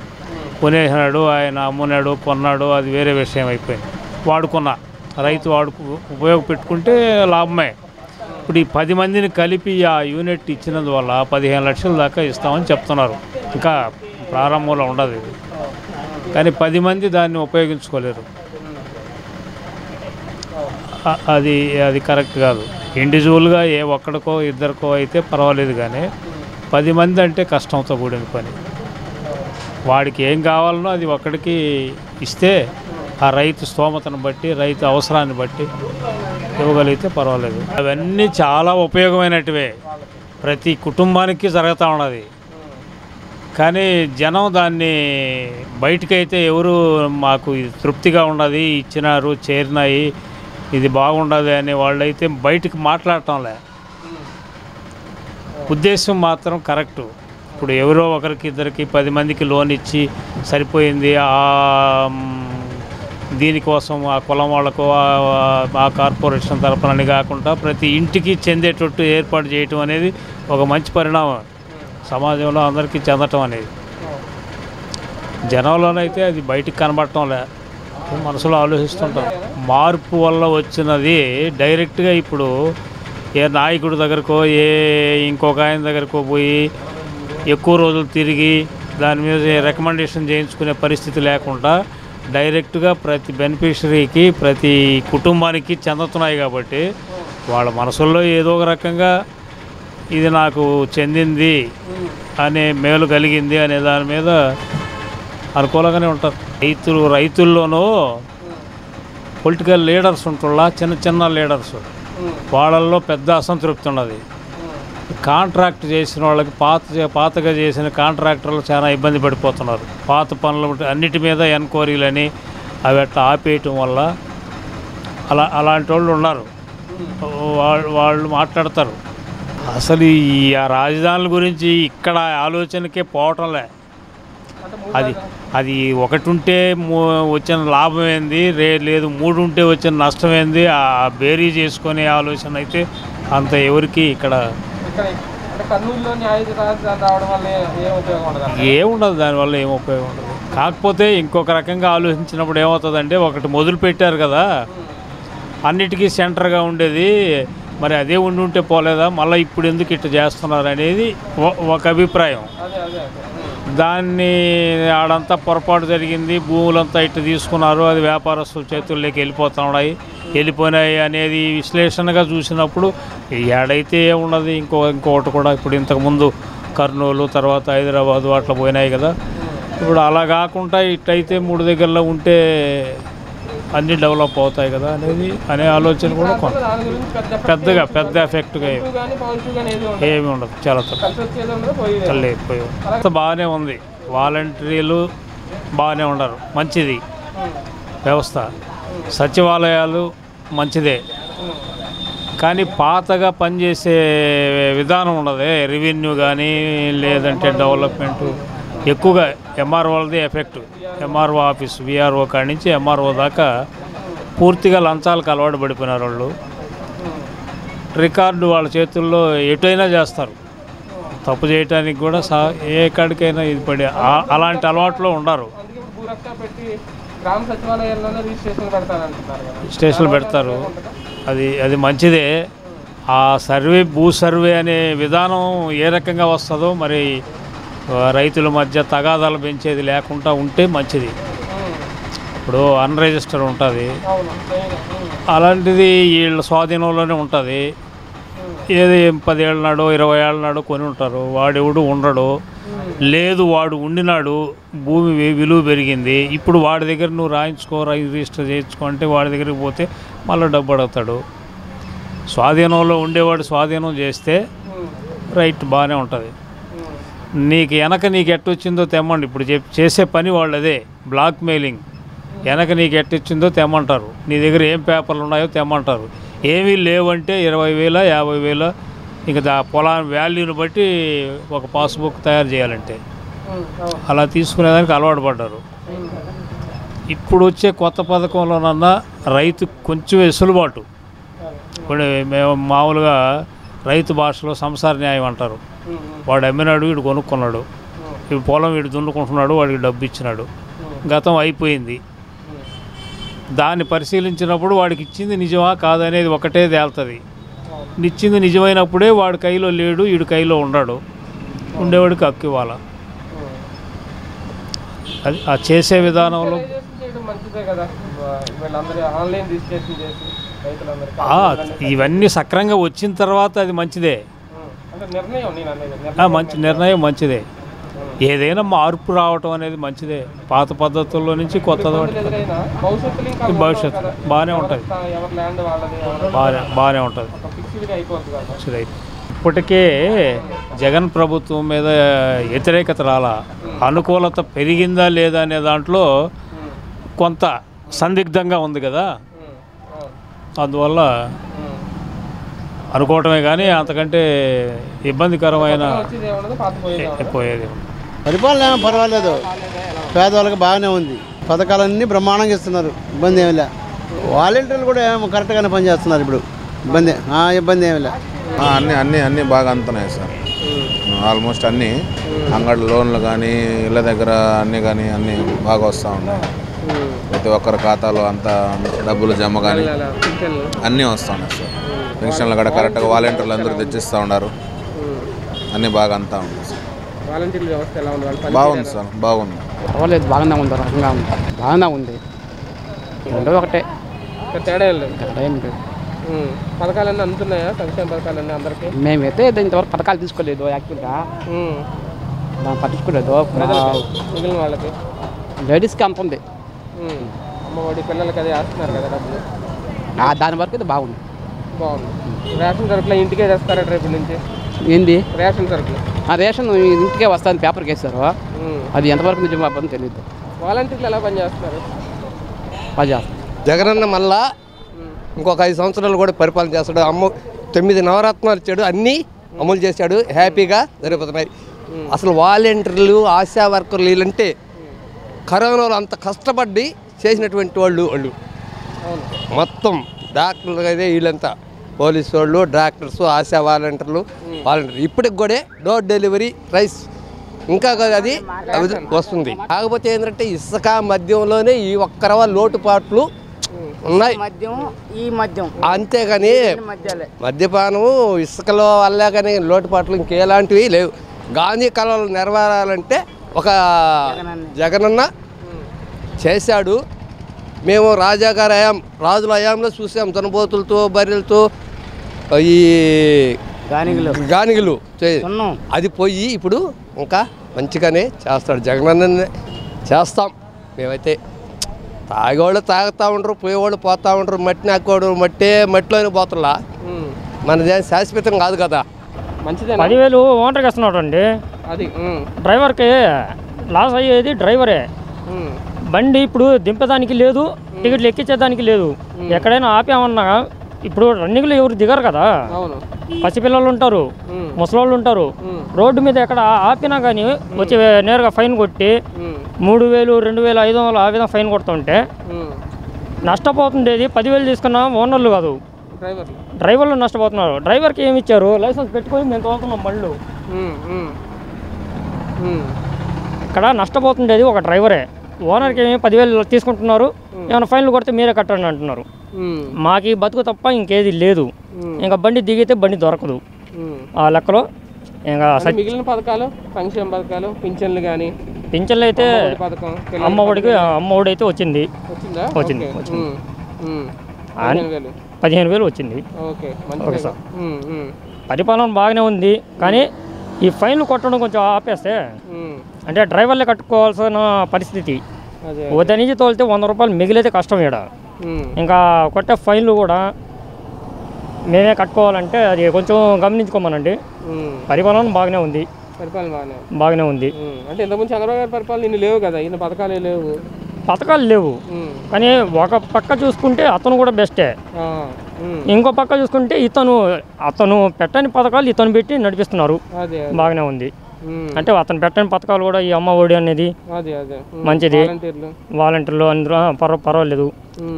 కొనేసినాడు ఆయన అమ్మున్నాడు కొన్నాడు అది వేరే విషయం అయిపోయింది. వాడుకున్న. రైతు వాడుకు ఉపయోగపెట్టుకుంటే లాభమే. ఇప్పుడు ఈ పది మందిని కలిపి ఆ యూనిట్ ఇచ్చినందువల్ల పదిహేను లక్షల దాకా ఇస్తామని చెప్తున్నారు. ఇంకా ప్రారంభంలో ఉండదు. ఇది కానీ పది మంది దాన్ని ఉపయోగించుకోలేరు. అది అది కరెక్ట్ కాదు. ఇండివిజువల్గా ఏ ఒక్కడికో ఇద్దరికో అయితే పర్వాలేదు కానీ పది మంది అంటే కష్టంతో కూడిన పని. వాడికి ఏం కావాలనో అది ఒక్కడికి ఇస్తే ఆ రైతు స్తోమతను బట్టి రైతు అవసరాన్ని బట్టి ఇవ్వగలిగితే పర్వాలేదు. అవన్నీ చాలా ఉపయోగమైనటివే. ప్రతి కుటుంబానికి జరుగుతూ ఉన్నది. కానీ జనం దాన్ని బయటకైతే ఎవరు మాకు తృప్తిగా ఉన్నది ఇచ్చినారు చేరినాయి ఇది బాగుండదు అనే వాళ్ళైతే బయటకు మాట్లాడటంలే. ఉద్దేశం మాత్రం కరెక్టు. ఇప్పుడు ఎవరో ఒకరికి ఇద్దరికి పది మందికి లోన్ ఇచ్చి సరిపోయింది ఆ దీనికోసం ఆ కులం వాళ్ళకు ఆ- ఆ కార్పొరేషన్ తరపునని కాకుండా ప్రతి ఇంటికి చెందేటట్టు ఏర్పాటు చేయటం అనేది ఒక మంచి పరిణామం. సమాజంలో అందరికీ చెందటం అనేది. జనంలోనైతే అది బయటికి కనబడటంలే మనసులో ఆలోచిస్తుంటాం మార్పు వల్ల వచ్చినది డైరెక్ట్గా ఇప్పుడు ఏ నాయకుడి దగ్గరకో ఏ ఇంకొక ఆయన దగ్గరకో పోయి ఎక్కువ రోజులు తిరిగి దాని మీద రికమెండేషన్ చేయించుకునే పరిస్థితి లేకుండా డైరెక్ట్గా ప్రతి బెనిఫిషరీకి ప్రతి కుటుంబానికి చెందుతున్నాయి కాబట్టి వాళ్ళ మనసుల్లో ఏదో ఒక రకంగా ఇది నాకు చెందింది అనే మేలు కలిగింది అనే దాని మీద అనుకూలంగానే ఉంటారు. రైతులు రైతుల్లోనూ పొలిటికల్ లీడర్స్ ఉంటున్నా చిన్న చిన్న లీడర్స్. వాళ్ళల్లో పెద్ద అసంతృప్తి ఉన్నది. కాంట్రాక్ట్ చేసిన వాళ్ళకి పాత పాతగా చేసిన కాంట్రాక్టర్లు చాలా ఇబ్బంది పడిపోతున్నారు. పాత పనులు అన్నిటి మీద ఎన్క్వైరీలని అవి అట్లా ఆపేయటం వల్ల అలా అలాంటి వాళ్ళు ఉన్నారు వాళ్ళు వాళ్ళు మాట్లాడతారు. అసలు ఈ ఆ రాజధానుల గురించి ఇక్కడ ఆలోచనకే పోవటంలే అది అది ఒకటి ఉంటే వచ్చిన లాభం ఏంది రే లేదు మూడు ఉంటే వచ్చిన నష్టం ఏంది ఆ బేరీ చేసుకునే ఆలోచన అయితే అంత ఎవరికి ఇక్కడ ఏ- ఉండదు ఏముండదు దానివల్ల ఏం ఉపయోగం ఉండదు. కాకపోతే ఇంకొక రకంగా ఆలోచించినప్పుడు ఏమవుతుందంటే ఒకటి మొదలు పెట్టారు కదా అన్నిటికీ సెంటర్గా ఉండేది మరి అదే ఉండి ఉంటే పోలేదా? మళ్ళీ ఇప్పుడు ఎందుకు ఇట్లా చేస్తున్నారు అనేది ఒక అభిప్రాయం. దాన్ని ఆడంతా పొరపాటు జరిగింది. భూములంతా ఇట్టు తీసుకున్నారు. అది వ్యాపారస్తుల చేతుల్లోకి వెళ్ళిపోతున్నాయి వెళ్ళిపోయినాయి అనేది విశ్లేషణగా చూసినప్పుడు ఏడైతే ఏమున్నది ఇంకో ఇంకొకటి కూడా ఇప్పుడు ఇంతకుముందు కర్నూలు తర్వాత హైదరాబాదు అట్లా పోయినాయి కదా. ఇప్పుడు అలా కాకుండా ఇట్టయితే మూడు దగ్గరలో ఉంటే అన్నీ డెవలప్ అవుతాయి కదా అనేది అనే ఆలోచన కూడా కొంత పెద్దగా పెద్ద ఎఫెక్ట్గా ఏమి- ఉండదు. చాలా తక్కువ. కలిసి అంత బాగానే ఉంది. వాలంటీర్లు బాగానే ఉండరు మంచిది. వ్యవస్థ. సచివాలయాలు మంచిదే. కానీ పాతగా పనిచేసే విధానం ఉండదే. రెవెన్యూ కానీ లేదంటే డెవలప్మెంట్ ఎక్కువగా ఎంఆర్ఓలది ఎఫెక్ట్. ఎంఆర్ఓ ఆఫీస్ విఆర్ఓ కాడి నుంచి ఎంఆర్ఓ దాకా పూర్తిగా లంచాలకు అలవాటు పడిపోయినారు వాళ్ళు. రికార్డు వాళ్ళ చేతుల్లో ఎటైనా చేస్తారు. తప్పు చేయటానికి కూడా సా ఏ కాడికైనా ఇది పడి అలాంటి అలవాట్లో ఉండరు. స్టేషన్లు పెడతారు. అది అది మంచిదే. ఆ సర్వే భూ సర్వే అనే విధానం ఏ రకంగా వస్తుందో మరి రైతుల మధ్య తగాదాలు పెంచేది లేకుండా ఉంటే మంచిది. ఇప్పుడు అన్రిజిస్టర్ ఉంటుంది. అలాంటిది వీళ్ళ స్వాధీనంలోనే ఉంటుంది. ఏది పదేళ్ళ నాడు ఇరవై ఏళ్ళ నాడో కొని ఉంటారు. వాడెవడు ఉండడు. లేదు వాడు ఉండినాడు. భూమి విలువ పెరిగింది. ఇప్పుడు వాడి దగ్గర నువ్వు రాయించుకో రిజిస్టర్ చేయించుకో అంటే వాడి దగ్గరికి పోతే మళ్ళీ డబ్బు అడుగుతాడు. స్వాధీనంలో ఉండేవాడు స్వాధీనం చేస్తే రైట్ బాగానే ఉంటుంది. నీకు వెనక నీకు ఎట్టొచ్చిందో తెమ్మండి. ఇప్పుడు చెప్ చేసే పని వాళ్ళు అదే బ్లాక్ మెయిలింగ్ వెనక నీకు ఎట్టొచ్చిందో తెమ్మంటారు. నీ దగ్గర ఏం పేపర్లు ఉన్నాయో తెమ్మంటారు. ఏమీ లేవంటే ఇరవై వేల యాభై వేల ఇంకా దా పొలాన్ని వాల్యూని బట్టి ఒక పాస్బుక్ తయారు చేయాలంటే. అలా తీసుకునేదానికి అలవాటు పడ్డారు. ఇప్పుడు వచ్చే కొత్త పథకంలోనన్నా రైతు కొంచెం వెసులుబాటు ఇప్పుడు మేము మామూలుగా రైతు భాషలో సంసార న్యాయం అంటారు. వాడు అమ్మినాడు వీడు కొనుక్కున్నాడు. ఇప్పుడు పొలం వీడు దున్నుకుంటున్నాడు వాడికి డబ్బు ఇచ్చినాడు గతం అయిపోయింది. దాన్ని పరిశీలించినప్పుడు వాడికి ఇచ్చింది నిజమా కాదనేది ఒకటే తేలుతుంది. ఇచ్చింది నిజమైనప్పుడే వాడి కైలో లేడు వీడి కైలో ఉండడు. ఉండేవాడికి హక్కు ఇవ్వాలి. అది ఆ చేసే విధానంలో ఇవన్నీ సక్రంగా వచ్చిన తర్వాత అది మంచిదే. మంచి నిర్ణయం మంచిదే. ఏదైనా మార్పు రావటం అనేది మంచిదే. పాత పద్ధతుల్లో నుంచి కొత్త ఇబ్బందులు ఎదురైనా భవిష్యత్తులో ఇంకా భవిష్యత్తు. బాగానే ఉంటుంది. బాగానే బాగానే ఉంటుంది. మంచిది ఇప్పటికే జగన్ ప్రభుత్వం మీద వ్యతిరేకత రాలా? అనుకూలత పెరిగిందా లేదా అనే దాంట్లో కొంత సందిగ్ధంగా ఉంది కదా? అందువల్ల అనుకోవటమే కానీ అంతకంటే ఇబ్బందికరమైన వచ్చేది ఏమన్నది పాత పోయేది. పరిపాలన ఏమో పర్వాలేదు. పేదవాళ్ళకి బాగానే ఉంది. పథకాలన్నీ బ్రహ్మాండంగా ఇస్తున్నారు. ఇబ్బంది ఏమి లే. వాలంటీర్లు కూడా ఏమో కరెక్ట్గానే పనిచేస్తున్నారు ఇప్పుడు. ఇబ్బంది ఆ, ఇబ్బంది ఏమి లే. అన్నీ అన్నీ అన్నీ బాగా అందుతున్నాయి సార్. ఆల్మోస్ట్ అన్నీ అంగడి లోన్లు కానీ ఇళ్ళ దగ్గర అన్నీ కానీ అన్నీ బాగా వస్తూ ఉన్నాయి. ప్రతి ఒక్కరి ఖాతాలో అంత డబ్బులు జమ కానీ అన్నీ వస్తున్నాయి సార్. పెన్షన్లు కూడా కరెక్ట్గా వాలంటీర్లు అందరూ తెచ్చిస్తూ ఉన్నారు. అన్నీ బాగా అంతా ఉంది. సార్ వాలంటీర్ల వ్యవస్థ ఎలా ఉంది? వాళ్ళు పని బాగుంది? సార్ బాగుంది. పర్వాలేదు బాగానే ఉంది రకంగా ఉంది. బాగానే ఉంది. ఉండదు ఒకటే. తేడా ఏం లేదు. తేడా ఏం లేదు. పథకాలన్నీ అందుతున్నాయా? సంక్షేమ పథకాలన్నీ అందరికీ? మేమైతే ఇంతవరకు పథకాలు తీసుకోలేదు యాక్చువల్గా. దాన్ని పట్టించుకోలేదు మిగిలిన వాళ్ళకి? లేడీస్కి అంత ఉంది. అమ్మఒడి పిల్లలకి అది వేస్తున్నారు కదా డబ్బులు? ఆ దాని వరకు ఇది బాగుంది. బాగుంది. రేషన్ సరుకులు ఇంటికే తెస్తారట రేపు నుంచి? ఏంది? రేషన్ సరుకులు. ఆ రేషన్ ఇంటికే వస్తుంది పేపర్కి వేస్తారు. అది ఎంతవరకు నిజం అవ్వదని తెలియదు వాలంటీర్లు ఎలా పనిచేస్తున్నారు అది చేస్తారు. జగనన్న మళ్ళా ఇంకొక ఐదు సంవత్సరాలు కూడా పరిపాలన చేస్తాడు. అమ్మ తొమ్మిది నవరత్నాలు ఇచ్చాడు. అన్నీ అమలు చేశాడు. హ్యాపీగా జరిగిపోతున్నాయి. అసలు వాలంటీర్లు ఆశా వర్కర్లు వీళ్ళంటే కరోనాలో అంత కష్టపడి చేసినటువంటి వాళ్ళు వాళ్ళు. మొత్తం డాక్టర్లు అయితే వీళ్ళంతా. పోలీసు వాళ్ళు డాక్టర్స్ ఆశా వాలంటీర్లు వాలంటీర్ ఇప్పటికి కూడా డోర్ డెలివరీ రైస్. ఇంకా అది అది వస్తుంది. కాకపోతే ఏంటంటే ఇసుక మద్యంలోనే ఈ ఒక్కరవ లోటుపాట్లు ఉన్నాయి. మద్యం ఈ మద్యం. అంతేగాని మధ్యలే మద్యపానం ఇసుకలో వల్ల కానీ లోటుపాట్లు ఇంకేలాంటివి లేవు. గాంధీ కళలు నెరవేరాలంటే ఒక జగనన్న. చేశాడు. మేము రాజాగారి అయాం రాజుల అయాంలో చూసాం. దునబోతులతో బర్రెలతో ఈ గానిగులు. గానిగులు. చే- అది పోయి ఇప్పుడు ఇంకా మంచిగానే చేస్తాడు. జగనన్న చేస్తాం. మేమైతే తాగేవాళ్ళు తాగుతూ ఉండరు పోయేవాళ్ళు పోతూ ఉండరు. మట్టి నాకోడు మట్టే మట్టిలోనే పోతులా మనదేం శాశ్వతం కాదు కదా. మంచిదేనా? పదివేలు ఓనర్కి ఇస్తున్నాడు అండి అది. డ్రైవర్కి లాస్ అయ్యేది డ్రైవరే. బండి ఇప్పుడు దింపేదానికి లేదు టికెట్లు ఎక్కించేదానికి లేదు. ఎక్కడైనా ఆపామన్నా ఇప్పుడు రన్నింగ్లో ఎవరు దిగరు కదా. పసిపిల్లలు ఉంటారు ముసలోళ్ళు ఉంటారు. రోడ్డు మీద ఎక్కడ ఆపినా కానీ వచ్చి నేరుగా ఫైన్ కొట్టి మూడు వేలు రెండు వేలు ఐదు వందలు ఆ విధంగా ఫైన్ కొడుతుంటే. నష్టపోతుండేది పదివేలు తీసుకున్న ఓనర్లు కాదు. డ్రైవర్లు. నష్టపోతున్నారు. డ్రైవర్కి ఏమి ఇచ్చారు? లైసెన్స్ పెట్టుకొని మేము తోలుతున్నాం. ఉమ్. ఇక్కడ నష్టపోతుండేది ఒక డ్రైవరే. ఓనర్కి ఏమి పదివేలు తీసుకుంటున్నారు? ఏమైనా ఫైన్లు కొడితే మీరే కట్టండి అంటున్నారు. మాకు ఈ బతుకు తప్ప ఇంకేది లేదు. ఇంకా బండి దిగితే బండి దొరకదు. ఆ లెక్కలో ఇంకా మిగిలిన పథకాలు సంక్షేమ పథకాలు పింఛన్లు కానీ పింఛన్లు అయితే అమ్మఒడికి. అమ్మఒడి అయితే వచ్చింది. వచ్చిందా? వచ్చింది పదిహేను వేలు. వచ్చింది. Okay sir. పరిపాలన బాగానే ఉంది కానీ ఈ ఫైన్లు కొట్టడం కొంచెం ఆపేస్తే అంటే డ్రైవర్లే కట్టుకోవాల్సిన పరిస్థితి. ఉదయం నుంచి తోలితే వంద రూపాయలు మిగిలితే కష్టం ఇక్కడ. ఇంకా కొట్టే ఫైన్లు కూడా మేమే కట్టుకోవాలంటే అది కొంచెం గమనించుకోమనండి. పరిపాలన బాగానే ఉంది పరిపాలన బాగానే ఉంది. బాగానే ఉంది. అంటే ఇంతకుముందు చంద్రబాబు గారి పరిపాలన ఇన్ని లేవు కదా ఈయన పథకాలే లేవు పథకాలు లేవు. కానీ ఒక పక్క చూసుకుంటే అతను కూడా బెస్టే. ఇంకో పక్క చూసుకుంటే ఇతను అతను పెట్టని పథకాలు ఇతను పెట్టి నడిపిస్తున్నారు. బాగానే ఉంది. అంటే అతను పెట్టని పథకాలు కూడా ఈ అమ్మ ఒడి అనేది. మంచిది వాలంటీర్లు అందరూ పర్వ పర్వాలేదు.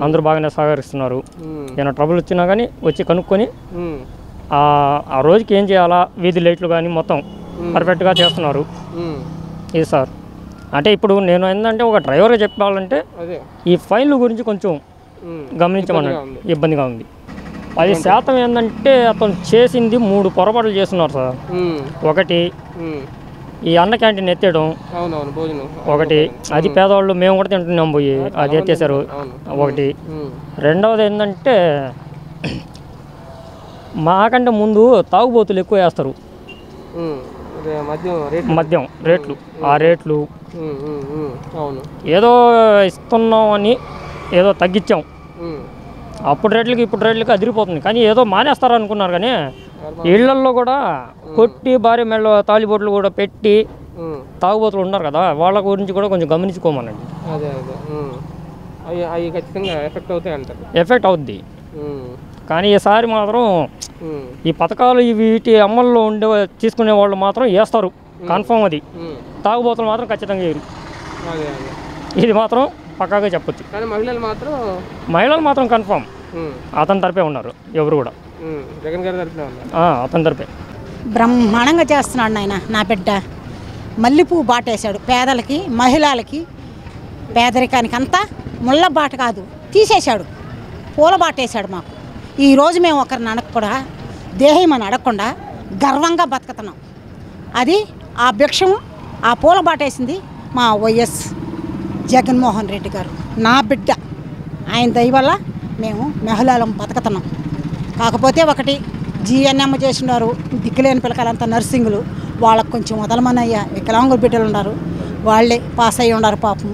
అందరూ బాగానే సహకరిస్తున్నారు. ఏమైనా ట్రబుల్ వచ్చినా కానీ వచ్చి కనుక్కొని. ఆ ఆ రోజుకి ఏం చేయాలా వీధి లైట్లు కానీ మొత్తం. పర్ఫెక్ట్గా చేస్తున్నారు. ఇది సార్ అంటే ఇప్పుడు నేను ఏంటంటే ఒక డ్రైవర్గా చెప్పాలంటే ఈ ఫైన్ల గురించి కొంచెం. గమనించమని ఇబ్బందిగా ఉంది. పది శాతం ఏంటంటే అతను చేసింది మూడు పొరపాట్లు చేస్తున్నారు సార్. ఒకటి. ఈ అన్న క్యాంటీన్ ఎత్తేయడం ఒకటి. అది పేదవాళ్ళు మేము కూడా తింటున్నాం పోయి అది ఎత్తేసారు. ఒకటి. రెండవది ఏంటంటే మాకంటే ముందు తాగుబోతులు ఎక్కువ వేస్తారు. మద్యం రేట్లు. ఆ రేట్లు. ఏదో ఇస్తున్నాం అని ఏదో తగ్గించాం. అప్పుడు రేట్లకి ఇప్పుడు రేట్లకి అదిరిపోతుంది. కానీ ఏదో మానేస్తారు అనుకున్నారు కానీ ఇళ్ళల్లో కూడా కొట్టి భార్య మెళ్ళ తాలిబొట్లు కూడా పెట్టి. తాగుబోతులు ఉన్నారు కదా వాళ్ళ గురించి కూడా కొంచెం గమనించుకోమనండి అదే అదే ఉమ్. అవి అవి ఖచ్చితంగా ఎఫెక్ట్ అవుతాయి అంటారు ఎఫెక్ట్ అవుద్ది. కానీ ఈసారి మాత్రం. ఈ పథకాలు వీటి అమల్లో ఉండే తీసుకునే వాళ్ళు మాత్రం వేస్తారు కన్ఫర్మ్ అది. తాగుబోతులు మాత్రం ఖచ్చితంగా ఇది మాత్రం పక్కాగా చెప్పొచ్చు కానీ మహిళలు మాత్రం మహిళలు మాత్రం కన్ఫర్మ్. అతని తరపే ఉన్నారు ఎవరు కూడా. జగన్ గారి తరఫున ఉన్నారు. ఆ, అతని తరపే. బ్రహ్మాండంగా చేస్తున్నాడు నాయన నా బిడ్డ. మల్లెపూ బాటేశాడు పేదలకి మహిళలకి. పేదరికానికి అంతా ముళ్ళ బాట కాదు తీసేశాడు. పూల బాటేశాడు మాకు. ఈరోజు మేము ఒకరిని అడగకుండా దేహమని అడగకుండా గర్వంగా బతుకుతున్నాం. అది ఆ భిక్షము ఆ పూల బాటేసింది మా వైఎస్ జగన్మోహన్ రెడ్డి గారు. నా బిడ్డ. ఆయన దయ వల్ల మేము మహిళలం బతుకుతున్నాం. కాకపోతే ఒకటి జిఎన్ఎం చేసినారు దిక్కులేని పిల్లకాయలంతా నర్సింగులు వాళ్ళకు కొంచెం వదలమనయ్యా వికలాంగుల బిడ్డలు ఉన్నారు వాళ్ళే పాస్ అయ్యి ఉన్నారు పాపం.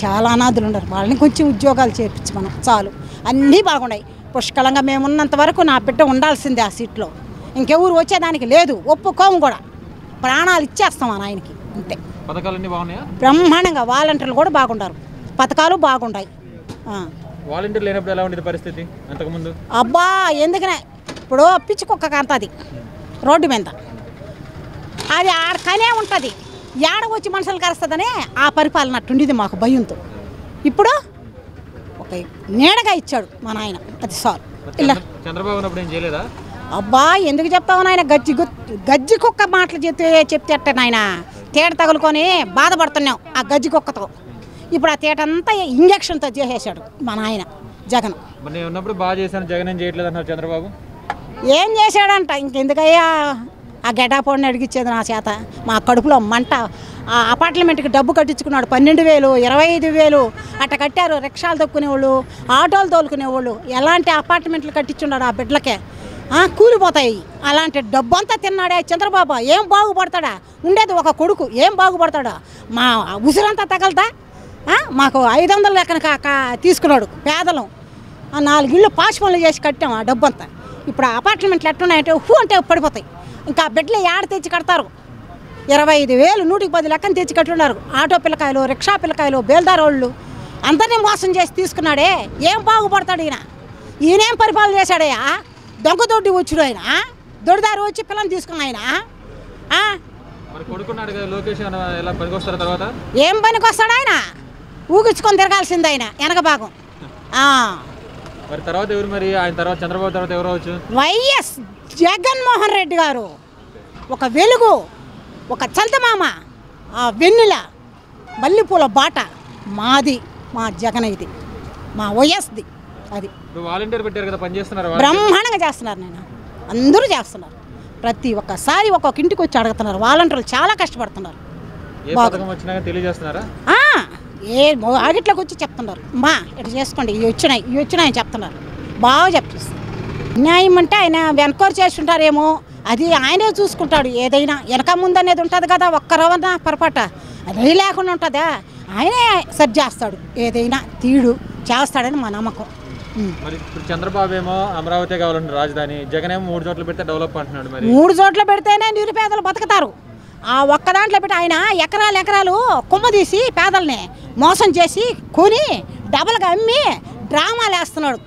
చాలా అనాథులు ఉన్నారు. వాళ్ళని కొంచెం ఉద్యోగాలు చేర్పించి మనం చాలు. అన్నీ బాగున్నాయి. పుష్కలంగా మేము ఉన్నంత వరకు నా బిడ్డ ఉండాల్సిందే ఆ సీట్లో. ఇంకెవరు వచ్చేదానికి లేదు. ఒప్పుకోము కూడా. ప్రాణాలు ఇచ్చేస్తాం ఆ నాయనకి. అంతే. బ్రహ్మాండంగా వాలంటీర్లు కూడా బాగుంటారు పథకాలు బాగుంటాయి. వాలంటీర్ లేనప్పుడు ఎలా ఉండేది పరిస్థితి అంతకుముందు? అబ్బా ఎందుకనే? ఇప్పుడు పిచ్చి కుక్క కంతది. రోడ్డు మీద. అది ఆడకనే ఉంటుంది. ఏడ వచ్చి మనుషులు కరుస్తుందనే ఆ పరిపాలన అట్టుండిది మాకు భయంతో. ఇప్పుడు ఒక నీడగా ఇచ్చాడు మా నాయన. అది సార్. ఇలా. చంద్రబాబు ఏం చేయలేదా? అబ్బా ఎందుకు చెప్తావు నాయన? గజ్జి గజ్జి కుక్క మాటలు చెప్తే చెప్తే అట్ట నాయన. తేట తగులుకొని బాధపడుతున్నాం ఆ గజ్జి కుక్కతో. ఇప్పుడు ఆ తేట అంతా ఇంజక్షన్తో చేసేసాడు మా నాయన జగన్. నేను ఉన్నప్పుడు బాగా చేశాను జగన్ ఏం చేయట్లేదు అన్నారు చంద్రబాబు. ఏం చేశాడంట? ఇంకెందుకయ్యా ఆ గెటాపోడిని అడిగిచ్చేది నా చేత. మా కడుపులో మంట. ఆ అపార్ట్మెంట్కి డబ్బు కట్టించుకున్నాడు పన్నెండు వేలు ఇరవై ఐదు వేలు. అట్ట కట్టారు రిక్షాలు తొక్కునేవాళ్ళు ఆటోలు తోలుకునేవాళ్ళు. ఎలాంటి అపార్ట్మెంట్లు కట్టించున్నాడు ఆ బిడ్డలకే? ఆ, కూలిపోతాయి. అలాంటి డబ్బు అంతా తిన్నాడే చంద్రబాబు. ఏం బాగుపడతాడా? ఉండేది ఒక కొడుకు. ఏం బాగుపడతాడా? మా ఉసిరంతా తగలదా? మాకు ఐదు వందల లెక్కన కాక తీసుకున్నాడు పేదలం. ఆ నాలుగు ఇళ్ళు పాసి పనులు చేసి కట్టాం ఆ డబ్బు అంతా ఇప్పుడు ఆ అపార్ట్మెంట్లు ఎట్టున్నాయంటే హూ అంటే పడిపోతాయి. ఇంకా ఆ బిడ్డలు ఏడ తెచ్చి కడతారు? ఇరవై ఐదు వేలు నూటికి పది లెక్కన తెచ్చి కట్టున్నారు. ఆటో పిల్లకాయలు రిక్షా పిల్లకాయలు బేల్దార్ వాళ్ళు. అందరినీ మోసం చేసి తీసుకున్నాడే. ఏం బాగుపడతాడు ఈయన? ఈయనేం పరిపాలన చేశాడయ్యా దొంగ దొడ్డి వచ్చుడు ఆయన. దొడిదారు వచ్చి పిల్లని తీసుకున్న ఆయన. ఏం పనికి వస్తాడు ఆయన? ఊగించుకొని తిరగాల్సింది ఆయన వెనక భాగం. మరి తర్వాత ఎవరు మరి? ఆయన తర్వాత చంద్రబాబు తర్వాత ఎవరు అవచ్చు వైఎస్ జగన్మోహన్ రెడ్డి గారు. ఒక వెలుగు ఒక చందమామ ఆ వెన్నెల మల్లెపూల బాట మాది మా జగన్ ఇది మా వైఎస్ది అది. వాలంటీర్ పెట్టారు కదా పని చేస్తున్నారు బ్రహ్మాండంగా చేస్తున్నారు నేను అందరూ చేస్తున్నారు. ప్రతి ఒక్కసారి ఒక్కొక్క ఇంటికి వచ్చి అడుగుతున్నారు. వాలంటీర్లు చాలా కష్టపడుతున్నారు. తెలియజేస్తున్నారా? ఏ ఆగిట్లోకి వచ్చి చెప్తున్నారు. మా ఇటు చేసుకోండి ఇవి వచ్చినాయి ఇవి వచ్చినాయి అని చెప్తున్నారు. బాగా చెప్తున్నారు న్యాయం అంటే ఆయన ఎన్క్వైరీ చేస్తుంటారేమో అది ఆయనే చూసుకుంటాడు. ఏదైనా వెనక ముందు అనేది ఉంటుంది కదా ఒక్క రవణ పొరపాట. అది లేకుండా ఉంటుందా? ఆయనే సరి చేస్తాడు. ఏదైనా తీడు చేస్తాడని మా నమ్మకం. మరి ఇప్పుడు చంద్రబాబు ఏమో అమరావతి కావాలంటే రాజధాని జగన్ ఏమో మూడు చోట్ల పెడితే డెవలప్ అంటున్నాడు మరి. మూడు చోట్ల పెడితేనే నిరుపేదలు బతుకుతారు. ఆ ఒక్క దాంట్లో పెట్టి ఆయన ఎకరాలు ఎకరాలు కుమ్మ తీసి పేదల్ని మోసం చేసి కొని డబల్గా అమ్మి డ్రామాలు వేస్తున్నాడు.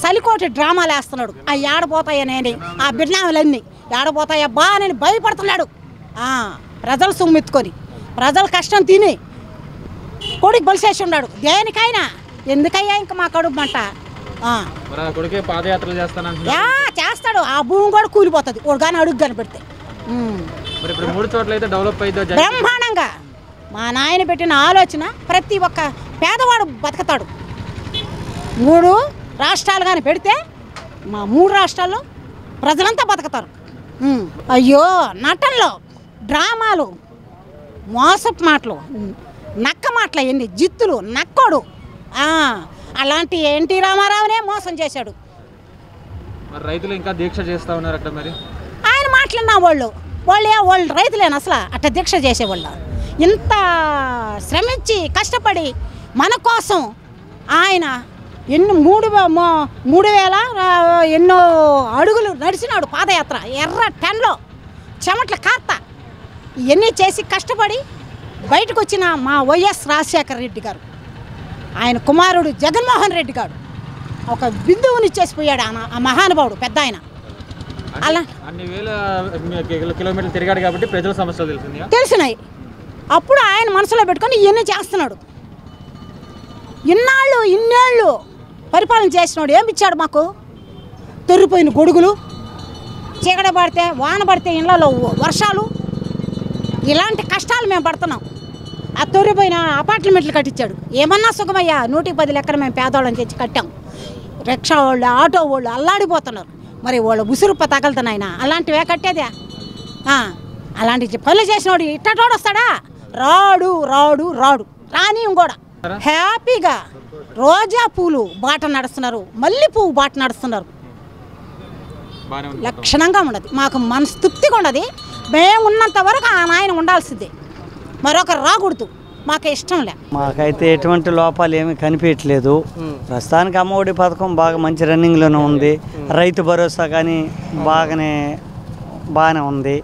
సలికోటి డ్రామాలు వేస్తున్నాడు. ఆ ఏడపోతాయనేది ఆ బిడ్నాములన్నీ ఏడపోతాయా బా అని భయపడుతున్నాడు. ప్రజలు సొమ్మెత్తుకొని ప్రజల కష్టం తిని కొడుకు బలిసేసి ఉన్నాడు. దేనికైనా ఎందుకయ్యా ఇంకా మా కడుపు మంట? చేస్తాడు. ఆ భూమి కూడా కూలిపోతుంది. వాడు కానీ అడుగు కనిపెడితే. మరి ఇప్పుడు మూడు చోట్ల అయితే డెవలప్ బ్రహ్మాండంగా. మా నాయన పెట్టిన ఆలోచన ప్రతి ఒక్క పేదవాడు బతుకుతాడు. మూడు రాష్ట్రాలు కానీ పెడితే మా మూడు రాష్ట్రాల్లో ప్రజలంతా బతుకుతారు. ఉమ్. అయ్యో నటనలో డ్రామాలు మోసపు మాటలు నక్క మాటలు ఎన్ని జిత్తులు నక్కోడు. ఆ, అలాంటి ఎన్టీ రామారావునే మోసం చేశాడు. మరి రైతులు ఇంకా దీక్ష చేస్తా ఉన్నారు అక్కడ మరి? ఆయన మాట్లాడిన వాళ్ళు వాళ్ళు ఏ- వాళ్ళు రైతులేను అసలు? అట్ట దీక్ష చేసేవాళ్ళు. ఇంత శ్రమించి కష్టపడి మన కోసం ఆయన ఎన్ని మూడు వే- మూడు వేల ఎన్నో అడుగులు నడిచినాడు పాదయాత్ర. ఎర్ర టెన్లో చెమట్ల కార్త. ఇవన్నీ చేసి కష్టపడి బయటకు వచ్చిన మా వైఎస్ రాజశేఖర రెడ్డి గారు. ఆయన కుమారుడు జగన్మోహన్ రెడ్డి గారు. ఒక బిందువుని చేసిపోయాడు ఆ- ఆ మహానుభావుడు పెద్ద ఆయన అలా. అన్ని వేల కిలో- కిలోమీటర్లు తిరిగాడు కాబట్టి ప్రజల సమస్యలు తెలిసింది తెలిసినాయి అప్పుడు ఆయన మనసులో పెట్టుకొని ఇవన్నీ చేస్తున్నాడు. ఇన్నాళ్ళు ఇన్నేళ్ళు పరిపాలన చేసినాడు ఏమి ఇచ్చాడు మాకు? తెరిపోయిన గొడుగులు చీకట పడితే వాన పడితే ఇళ్ళలో వర్షాలు. ఇలాంటి కష్టాలు మేము పడుతున్నాం. ఆ తొరిపోయిన అపార్ట్మెంట్లు కట్టించాడు. ఏమన్నా సుఖమయ్యా? నూటికి పది లెక్కన మేము పేదవాళ్ళని తెచ్చి కట్టాం. రిక్షా వాళ్ళు ఆటో వాళ్ళు అల్లాడిపోతున్నారు. మరి వాళ్ళు ఉసురుప్ప తగలుతున్నాయన అలాంటివే కట్టేదా. అలాంటి పనులు చేసినోడు ఇట్టటోడు వస్తాడా? రాడు రాడు రాడు. రాని కూడా హ్యాపీగా రోజా పూలు బాట నడుస్తున్నారు మల్లె పువ్వు బాట నడుస్తున్నారు. లక్షణంగా ఉండదు మాకు మనస్తృప్తిగా ఉండదు మేము ఉన్నంత వరకు ఆ నాయన ఉండాల్సిందే. మరొకరు రాకూడదు. మాకు ఇష్టం లే. మాకైతే ఎటువంటి లోపాలు ఏమీ కనిపించట్లేదు. ప్రస్తుతానికి అమ్మఒడి పథకం బాగా మంచి రన్నింగ్లోనే ఉంది. రైతు భరోసా కానీ బాగానే బాగానే ఉంది.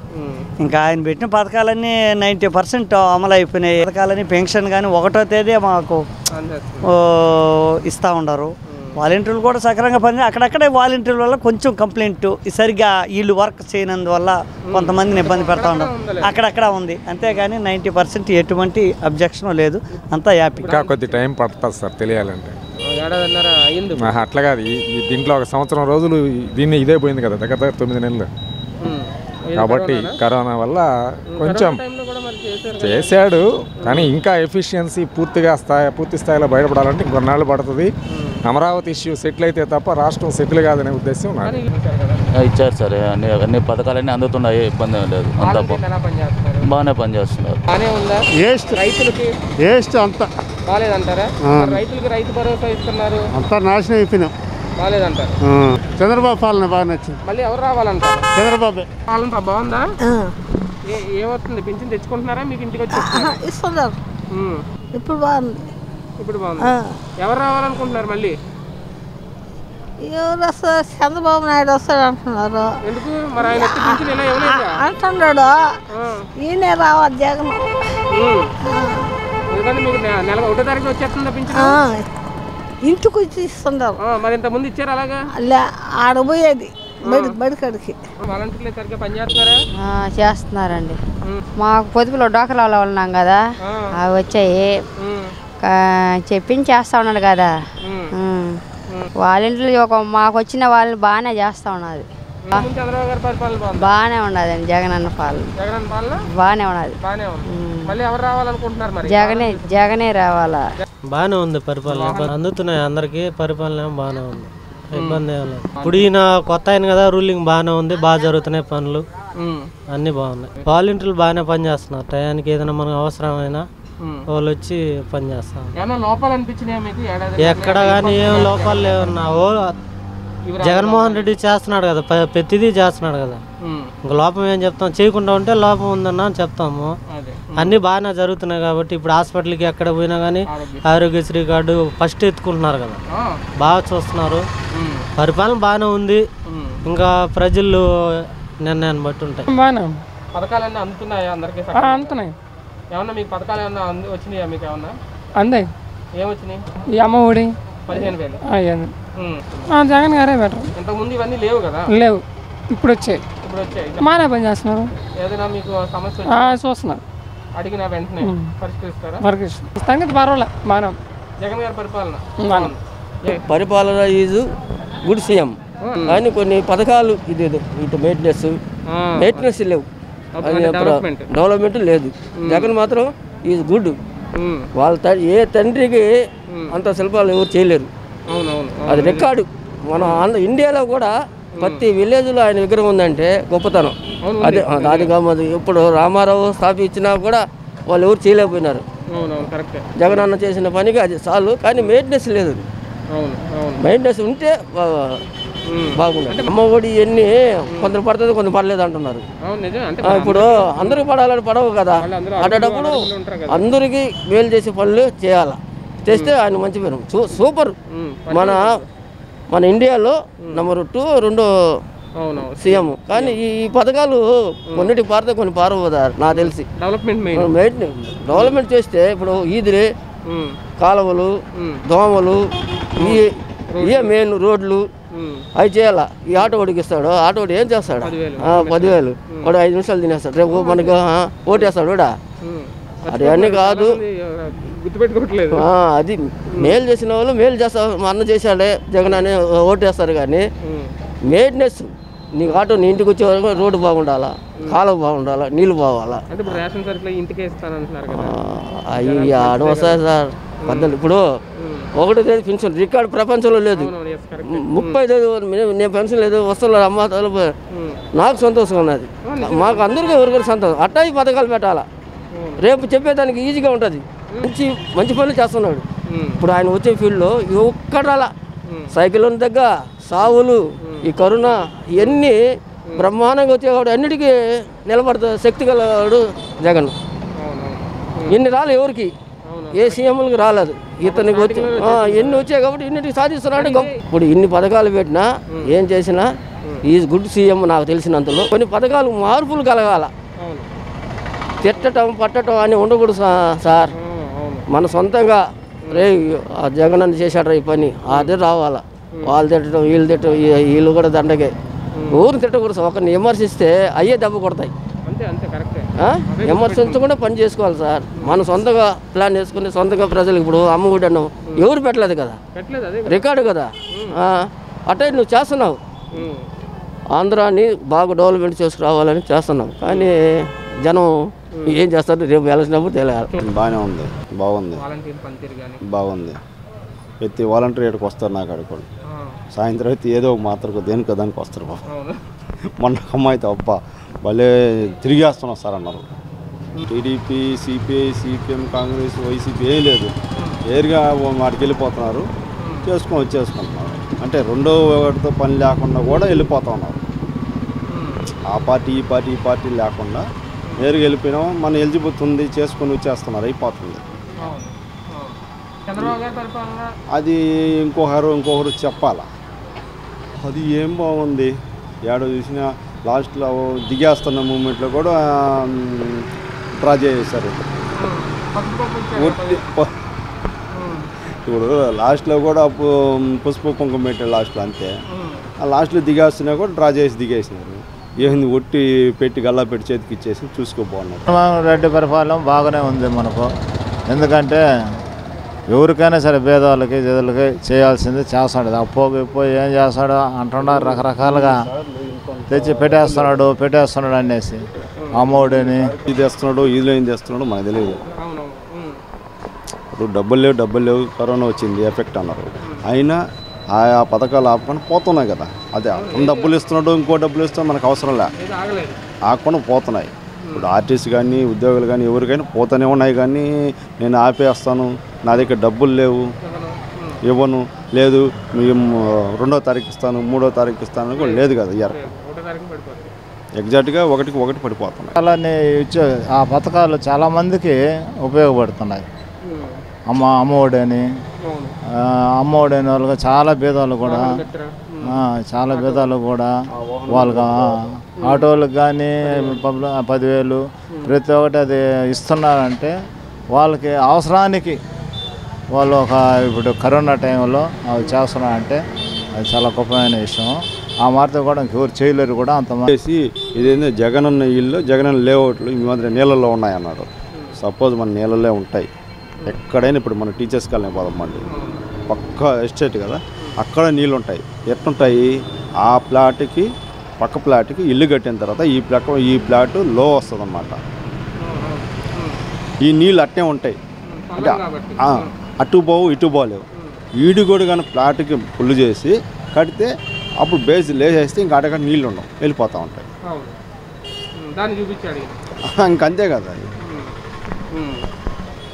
ఇంకా ఆయన పెట్టిన పథకాలన్నీ నైంటీ పర్సెంట్ అమలు అయిపోయినాయి. పథకాలన్నీ పెన్షన్ కానీ ఒకటో తేదీ మాకు ఓ, ఇస్తూ ఉండరు. వాలంటీర్లు కూడా సక్రమంగా పని అక్కడక్కడే వాలంటీర్ల వల్ల కొంచెం కంప్లైంట్. సరిగ్గా వీళ్ళు వర్క్ చేయనందువల్ల కొంతమందిని ఇబ్బంది పెడతా ఉన్నారు. అక్కడక్కడ ఉంది. అంతేగాని నైంటీ పర్సెంట్ ఎటువంటి అబ్జెక్షన్ లేదు. అంతా హ్యాపీ. ఇంకా కొద్ది టైం పడుతుంది సార్ తెలియాలంటే. అట్లా కాదు. దీంట్లో ఒక సంవత్సరం రోజులు దీన్ని ఇదే పోయింది కదా దగ్గర దగ్గర తొమ్మిది నెలలు. కాబట్టి? కరోనా వల్ల కొంచెం చేశాడు కానీ ఇంకా ఎఫిషియన్సీ పూర్తిగా స్థాయి పూర్తి స్థాయిలో బయటపడాలంటే ఇంకొన్నాళ్ళు పడుతుంది. అమరావతి ఇష్యూ సెటిల్ అయితే తప్ప రాష్ట్రం సెటిల్ కాదనే ఉద్దేశం ఇచ్చారు సార్. అన్ని అన్ని పథకాలన్నీ అందుతున్నాయి ఇబ్బంది ఏం లేదు. అంతా బాగానే పనిచేస్తున్నారు. వేస్ట్ అంతా. బాగాలేదంటారా? రైతులకి రైతు భరోసా ఇస్తున్నారు. అంతా నాశనం అయిపోయినాం. బాగాలేదంటారు. చంద్రబాబు పాలన బాగా నచ్చింది. మళ్ళీ ఎవరు రావాలంటారు? చంద్రబాబే. పాలన బాగుందా? ఏమవుతుంది? పింఛన్ తెచ్చుకుంటున్నారా? మీకు ఇంటికి వచ్చి ఇస్తున్నారా? ఇప్పుడు బాగుంది. ఇప్పుడు బాగుంది. ఎవరు రావాలనుకుంటున్నారు మళ్ళీ? ఎవరు వస్తారు? చంద్రబాబు నాయుడు వస్తాడు అంటున్నారు. ఎందుకు? మరి ఆయన పింఛన్ ఇలా ఇవ్వలేదా? అంటున్నాడు. ఈయనే రావాలి జగన్. ఎందుకంటే మీకు నెల ఒకటో తారీఖు వచ్చేస్తుందా పింఛన్? ఇంటికి వచ్చి ఇస్తున్నారు మరి ఇంత ముందు ఇచ్చారు అలాగా? లే ఆడబోయేది. బడి బడికాడికి చేస్తున్నారండి. మాకు పొదుపులో డోకరాలో ఉన్నాం కదా అవి వచ్చాయి. చెప్పించి చేస్తా ఉన్నాడు కదా. వాళ్ళింట్లో ఒక మాకు వచ్చిన వాళ్ళు బాగానే చేస్తా ఉన్నది. బాగానే ఉన్నదండి జగన్ అన్న పాలన. బాగానే ఉన్నది. జగనే జగనే రావాలా? బాగానే ఉంది పరిపాలన. అందుతున్నాయి అందరికీ పరిపాలన బాగానే ఉంది. ఇబ్బంది ఏం లేదు. ఇప్పుడు ఈయన కొత్త ఆయన కదా రూలింగ్ బాగానే ఉంది బాగా జరుగుతున్నాయి పనులు. ఉమ్. అన్నీ బాగున్నాయి. వాలంటీర్లు బాగానే పనిచేస్తున్నారు. టయానికి ఏదైనా మనకు అవసరమైనా ఉమ్. వాళ్ళు వచ్చి మీకు? ఏడాది ఎక్కడ కానీ ఏం లోపాలు లేవన్నా జగన్మోహన్ రెడ్డి చేస్తున్నాడు కదా ప్రతిదీ చేస్తున్నాడు కదా. ఇంకా లోపం ఏం చెప్తాం? చేయకుండా ఉంటే లోపం ఉందన్న చెప్తాము. అన్నీ బాగానే జరుగుతున్నాయి కాబట్టి ఇప్పుడు హాస్పిటల్కి ఎక్కడ పోయినా కానీ ఆరోగ్యశ్రీ కార్డు ఫస్ట్ ఎత్తుకుంటున్నారు కదా. ఆ. బాగా చూస్తున్నారు. పరిపాలన బాగానే ఉంది. ఇంకా ప్రజలు నిర్ణయాన్ని బట్టి ఉంటాయి. బాగానే పథకాలన్నీ అందుతున్నాయా అందరికీ ఆ, సక్రమంగా? అందుతున్నాయి. ఏమన్నా మీకు పథకాలు ఏమన్నా అంది వచ్చినాయా మీకు ఏమన్నా? అందాయి. ఏమొచ్చినాయి? ఈ అమ్మ ఒడి. పదిహేను వేలు. జగన్ గారే బెటర్. ఇంతకుముందు ఇవన్నీ లేవు కదా? లేవు. ఇప్పుడు వచ్చాయి ఇప్పుడు వచ్చాయి బాగానే పని చేస్తున్నారు ఏదైనా మీకు సమస్య చూస్తున్నారు అడిగిన వెంటనే. పరిష్కరిస్తారా? పర్వాలే. ఉంది. జగన్ గారి పరిపాలన. పరిపాలన ఈజ్ గుడ్ సీఎం. కానీ కొన్ని పథకాలు ఇది ఇటు మెయింటెనెన్స్. మెయింటెనెన్స్ లేవు. డెవలప్మెంట్. డెవలప్మెంట్ లేదు. జగన్ మాత్రం ఈజ్ గుడ్. వాళ్ళ త- ఏ తండ్రికి అంత శిల్పాలు ఎవరు చేయలేరు. అది రికార్డు మన ఆంధ్ర ఇండియాలో కూడా ప్రతి విలేజ్లో ఆయన విగ్రహం ఉందంటే గొప్పతనం. అదే. అది కాదు ఇప్పుడు రామారావు స్థాపించినా కూడా వాళ్ళు ఎవరు చేయలేకపోయినారు. జగన్ అన్న చేసిన పనికి అది చాలు కానీ మెయింటెనెన్స్ లేదు మెయింటెనెన్స్ ఉంటే బా- బాగుంది అమ్మ ఒడి ఎన్ని కొందరు పడుతుంది కొందరు పడలేదు అంటున్నారు. ఇప్పుడు అందరికి పడాలని పడవు కదా. కదా. అందరికీ మేలు చేసే పనులు చేయాలి. చేస్తే ఆయన మంచి పేరు. సూపర్. మన మన ఇండియాలో నెంబర్ టూ రెండో సీఎం. కానీ ఈ పథకాలు కొన్నిటికి పారితే కొన్ని పారబోదారు నాకు తెలిసి. డెవలప్మెంట్ డెవలప్మెంట్ చేస్తే ఇప్పుడు ఈదిరి. కాలువలు దోమలు ఈ ఇవే మెయిన్ రోడ్లు. అవి చేయాలా? ఈ ఆటో వాడికి ఇస్తాడు ఆటో వాడు ఏం చేస్తాడు? పదివేలు. వాడు ఐదు నిమిషాలు తినేస్తాడు. రేపు మనకు ఓటేస్తాడు కూడా. అది అన్నీ కాదు. గుర్తుపెట్టుకోవట్లేదు. అది మేలు చేసిన వాళ్ళు మేలు చేస్తారు మా అన్న చేశాడే జగన్ అని ఓటేస్తారు కానీ. మెయింటెనెన్స్ నీకు ఆటో నీ ఇంటికి వచ్చే వరకు రోడ్డు బాగుండాలా? కాలువ బాగుండాలా? నీళ్ళు బాగాలా? అంటే ఇప్పుడు రేషన్ సరుకులు ఇంటికే ఇస్తానంటున్నారు కదా. అవి ఆడ వస్తాయి సార్. పద్దెనిమిది ఇప్పుడు ఒకటి లేదు పెన్షన్ రికార్డు ప్రపంచంలో లేదు. ముప్పై లేదు నేను- పెన్షన్ లేదు వస్తున్నారు అమ్మ నాకు సంతోషంగా ఉన్నది. మాకు అందరికీ ఎవరికైనా సంతోషం. అట్టా ఈ పథకాలు పెట్టాలా? రేపు చెప్పేదానికి ఈజీగా ఉంటుంది. మంచి మంచి పనులు చేస్తున్నాడు. ఇప్పుడు ఆయన వచ్చే ఫీల్డ్లో ఒక్కడాల సైకిల్ ఉన్న దగ్గర సావులు ఈ కరోనా ఇవన్నీ బ్రహ్మాండంగా వచ్చేవాడు అన్నిటికీ నిలబడతా శక్తి గలవాడు జగన్. ఇన్ని రాలే ఎవరికి? ఏ సీఎంలకు రాలేదు. ఇతనికి వచ్చి ఎన్ని వచ్చాయి కాబట్టి ఇన్నిటికి సాధిస్తున్నాడు. ఇప్పుడు ఇన్ని పథకాలు పెట్టినా ఏం చేసినా ఈజ్ గుడ్ సీఎం నాకు తెలిసినంతలో కొన్ని పథకాలు మార్పులు కలగాల. తిట్టడం పట్టడం అని ఉండకూడదు సార్. మన సొంతంగా రే జగన్ అని చేశాడు ఈ పని. అదే రావాలా. వాళ్ళు తిట్టడం వీళ్ళు తిట్టడం వీళ్ళు కూడా దండగే ఊరు తిట్టకూడదు సార్. ఒకరిని విమర్శిస్తే అయ్యే దెబ్బ కొడతాయి. అంతే అంతే కరెక్టే. ఆ? విమర్శించకుండా పని చేసుకోవాలి సార్. మనం సొంతంగా ప్లాన్ చేసుకుని సొంతంగా ప్రజలకు ఇప్పుడు అమ్మఒడి అన్నాం ఎవరు పెట్టలేదు కదా? పెట్టలేదు అదే రికార్డు కదా? ఆ, అట్టే నువ్వు చేస్తున్నావు. ఆంధ్రాని బాగా డెవలప్మెంట్ చేసుకురావాలని చేస్తున్నాం. కానీ జనం ఏం చేస్తారు? రేపు వెళ్ళినప్పుడు తెలియాలి. బాగానే ఉంది. బాగుంది. బాగుంది. ప్రతి వాలంటీర్ ఇక్కడికి వస్తారు నాకు అడుకోండి సాయంత్రం అయితే ఏదో ఒక మాత్రకు దేనికో దానికి వస్తారు బాబు. మొన్న అమ్మాయి అయితే అబ్బా భలే తిరిగేస్తున్నాం సార్ అన్నారు. TDP CPI CPM Congress YCP ఏం లేదు. ఏరుగా వాటికి వెళ్ళిపోతున్నారు. చేసుకొని వచ్చేసుకుంటున్నారు. అంటే రెండో ఒకటితో పని లేకుండా కూడా వెళ్ళిపోతా ఉన్నారు. ఆ పార్టీ ఈ పార్టీ ఈ పార్టీ లేకుండా నేరుగా వెళ్ళిపోయినాం. మన ఎలిజిబుల్ ఉంది చేసుకొని వచ్చేస్తున్నారు. అయిపోతుంది అవును అవును. చంద్రబాబు గారి పరిపాలన అది ఇంకొకరు ఇంకొకరు చెప్పాలా. అది ఏం బాగుంది? ఏడో చూసినా లాస్ట్లో దిగేస్తున్న మూమెంట్లో కూడా డ్రా చేసేసారు ఇప్పుడు లాస్ట్లో కూడా పు- పసుపు కుంకుమ పెట్టారు లాస్ట్లో అంతే. ఆ లాస్ట్లో దిగేస్తున్నా కూడా డ్రా చేసి దిగేసినారు. ఏంది ఒట్టి పెట్టి గల్లా పెట్టి చేతికి ఇచ్చేసి చూసుకోపోన్నారు చంద్రబాబు రెడ్డి పరిపాలన బాగానే ఉంది మనకు. ఎందుకంటే ఎవరికైనా సరే భేదాలకి జదులకి చేయాల్సింది చేస్తాడు. అప్పో ఇప్పో ఏం చేస్తాడు అంటున్నారు రకరకాలుగా తెచ్చి పెట్టేస్తున్నాడు పెట్టేస్తున్నాడు అనేసి. అమ్మఒడిని ఇది తెస్తున్నాడు ఇది ఏం చేస్తున్నాడు మనకు తెలియదు. ఇప్పుడు డబ్బులు లేవు డబ్బులు లేవు కరోనా వచ్చింది ఎఫెక్ట్ అన్నారు. అయినా ఆయా పథకాలు ఆపుకొని పోతున్నాయి కదా. అదే డబ్బులు ఇస్తున్నాడు ఇంకో డబ్బులు ఇస్తున్నాడు మనకు అవసరం లే. ఇది పోతున్నాయి. ఇప్పుడు ఆర్టిస్ట్ కానీ ఉద్యోగులు కానీ ఎవరికైనా పోతూనే ఉన్నాయి కానీ నేను ఆపేస్తాను. నా దగ్గర డబ్బులు లేవు. ఇవ్వను. లేదు మేము రెండో తారీఖు ఇస్తాను మూడో తారీఖు ఇస్తాను కూడా లేదు కదా పడిపోతుంది ఎగ్జాక్ట్గా ఒకటికి ఒకటి పడిపోతున్నాయి. అలానే ఇచ్చే ఆ పథకాలు చాలామందికి ఉపయోగపడుతున్నాయి. అమ్మ అమ్మఒడి అని అమ్మఒడి అని వాళ్ళకి చాలా భేదాలు కూడా చాలా భేదాలు కూడా వాళ్ళకి ఆటోలకు కానీ పదివేలు ప్రతి ఒక్కటి అది ఇస్తున్నారంటే వాళ్ళకి అవసరానికి వాళ్ళు ఒక ఇప్పుడు కరోనా టైంలో అవి చేస్తున్నారంటే అది చాలా గొప్పమైన విషయం. ఆ మార్త కూడా ఇంకెవరు చేయలేరు కూడా అంత చేసి ఇదేందో జగనన్న ఇల్లు జగనన్న లేఅవుట్లు ఈ మాదిరి నీళ్ళలో ఉన్నాయి సపోజ్ మన నీళ్ళలో ఉంటాయి. ఎక్కడైనా ఇప్పుడు మన టీచర్స్ కాలనీ పోదమ్మండి పక్క ఎస్టేట్ కదా అక్కడ నీళ్ళు ఉంటాయి ఎట్లుంటాయి? ఆ ప్లాట్కి పక్క ప్లాట్కి ఇల్లు కట్టిన తర్వాత ఈ ప్లాట్ ఈ ప్లాట్లో వస్తుంది ఈ నీళ్ళు అట్టే ఉంటాయి. అంటే అటు పోవు ఇటు పోలేవు. ఈడు కూడా కానీ ప్లాట్కి పుల్లు చేసి కడితే అప్పుడు బేస్ లేసేస్తే ఇంకా అడగ నీళ్ళు ఉండవు వెళ్ళిపోతూ ఉంటాయి. ఇంకంతే కదా అది.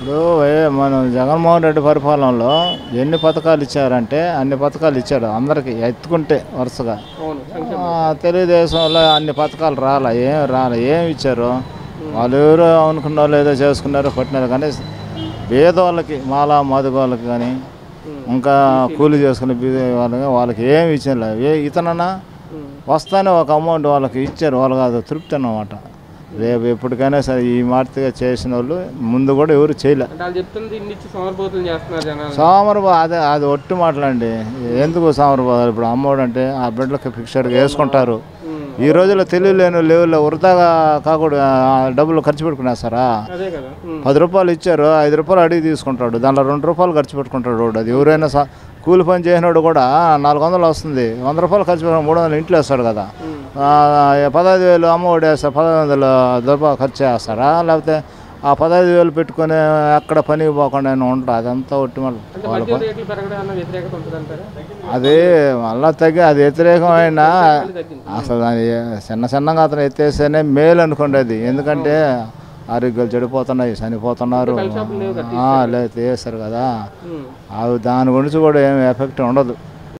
ఇప్పుడు ఏ మన జగన్మోహన్ రెడ్డి పరిపాలనలో ఎన్ని పథకాలు ఇచ్చారంటే అన్ని పథకాలు ఇచ్చాడు. అందరికి ఎత్తుకుంటే వరుసగా. తెలుగుదేశంలో అన్ని పథకాలు రాలే. ఏం రాలే. ఏం ఇచ్చారు? వాళ్ళు ఎవరు అనుకున్న వాళ్ళు ఏదో చేసుకున్నారు కొట్టినారు కానీ పేదవాళ్ళకి మాలా మాదిగోళ్ళకి కానీ ఇంకా కూలి చేసుకునే బీద వాళ్ళకి వాళ్ళకి ఏం ఇచ్చారు ఏ ఇతనన్నా వస్తానే ఒక అమౌంట్ వాళ్ళకి ఇచ్చారు. వాళ్ళకి అది తృప్తి అన్నమాట. రేపు ఎప్పటికైనా సరే ఈ మార్తిగా చేసిన వాళ్ళు ముందు కూడా ఎవరు చేయలే. అంటే వాళ్ళు చెప్తుంది ఇన్ని ఇచ్చి సోమరిపోతులు చేస్తున్నారు జనాలు. సోమరబా అదే అది ఒట్టి మాటలండి. ఎందుకు సోమరబాద్ ఇప్పుడు అమ్మోడు అంటే ఆ బిడ్డలకి ఫిక్స్డ్గా వేసుకుంటారు. ఈ రోజుల్లో తెలియలేని లేవుల్లో వృధాగా కాకూడదు ఆ డబ్బులు ఖర్చు పెట్టుకునేస్తారా. పది రూపాయలు ఇచ్చారు ఐదు రూపాయలు అడిగి తీసుకుంటాడు. దాంట్లో రెండు రూపాయలు ఖర్చు పెట్టుకుంటాడు. అది ఎవరైనా సా- కూలి పని చేసినోడు కూడా నాలుగు వందలు వస్తుంది. వంద రూపాయలు ఖర్చు పెట్టుకుని మూడు వందలు ఇంట్లో వేస్తాడు కదా. పదహైదు వేలు అమ్మ ఒడి వేస్తారు పదహైదు వందలు రూపాయలు ఖర్చు చేస్తారా లేకపోతే ఆ పదహైదు వేలు పెట్టుకొని ఎక్కడ పనికి పోకుండా ఉంటారు అదంతా ఒట్టి పని. ఉంటుందంటారా? అది మళ్ళా తగ్గి అది వ్యతిరేకమైన అసలు చిన్న చిన్నగా అతను ఎత్తేస్తేనే మేలు అనుకోండి అది ఎందుకంటే ఆరోగ్యాలు చెడిపోతున్నాయి చనిపోతున్నారు. లేదు తీస్తారు కదా. అవి దాని గురించి కూడా ఏం ఎఫెక్ట్ ఉండదు.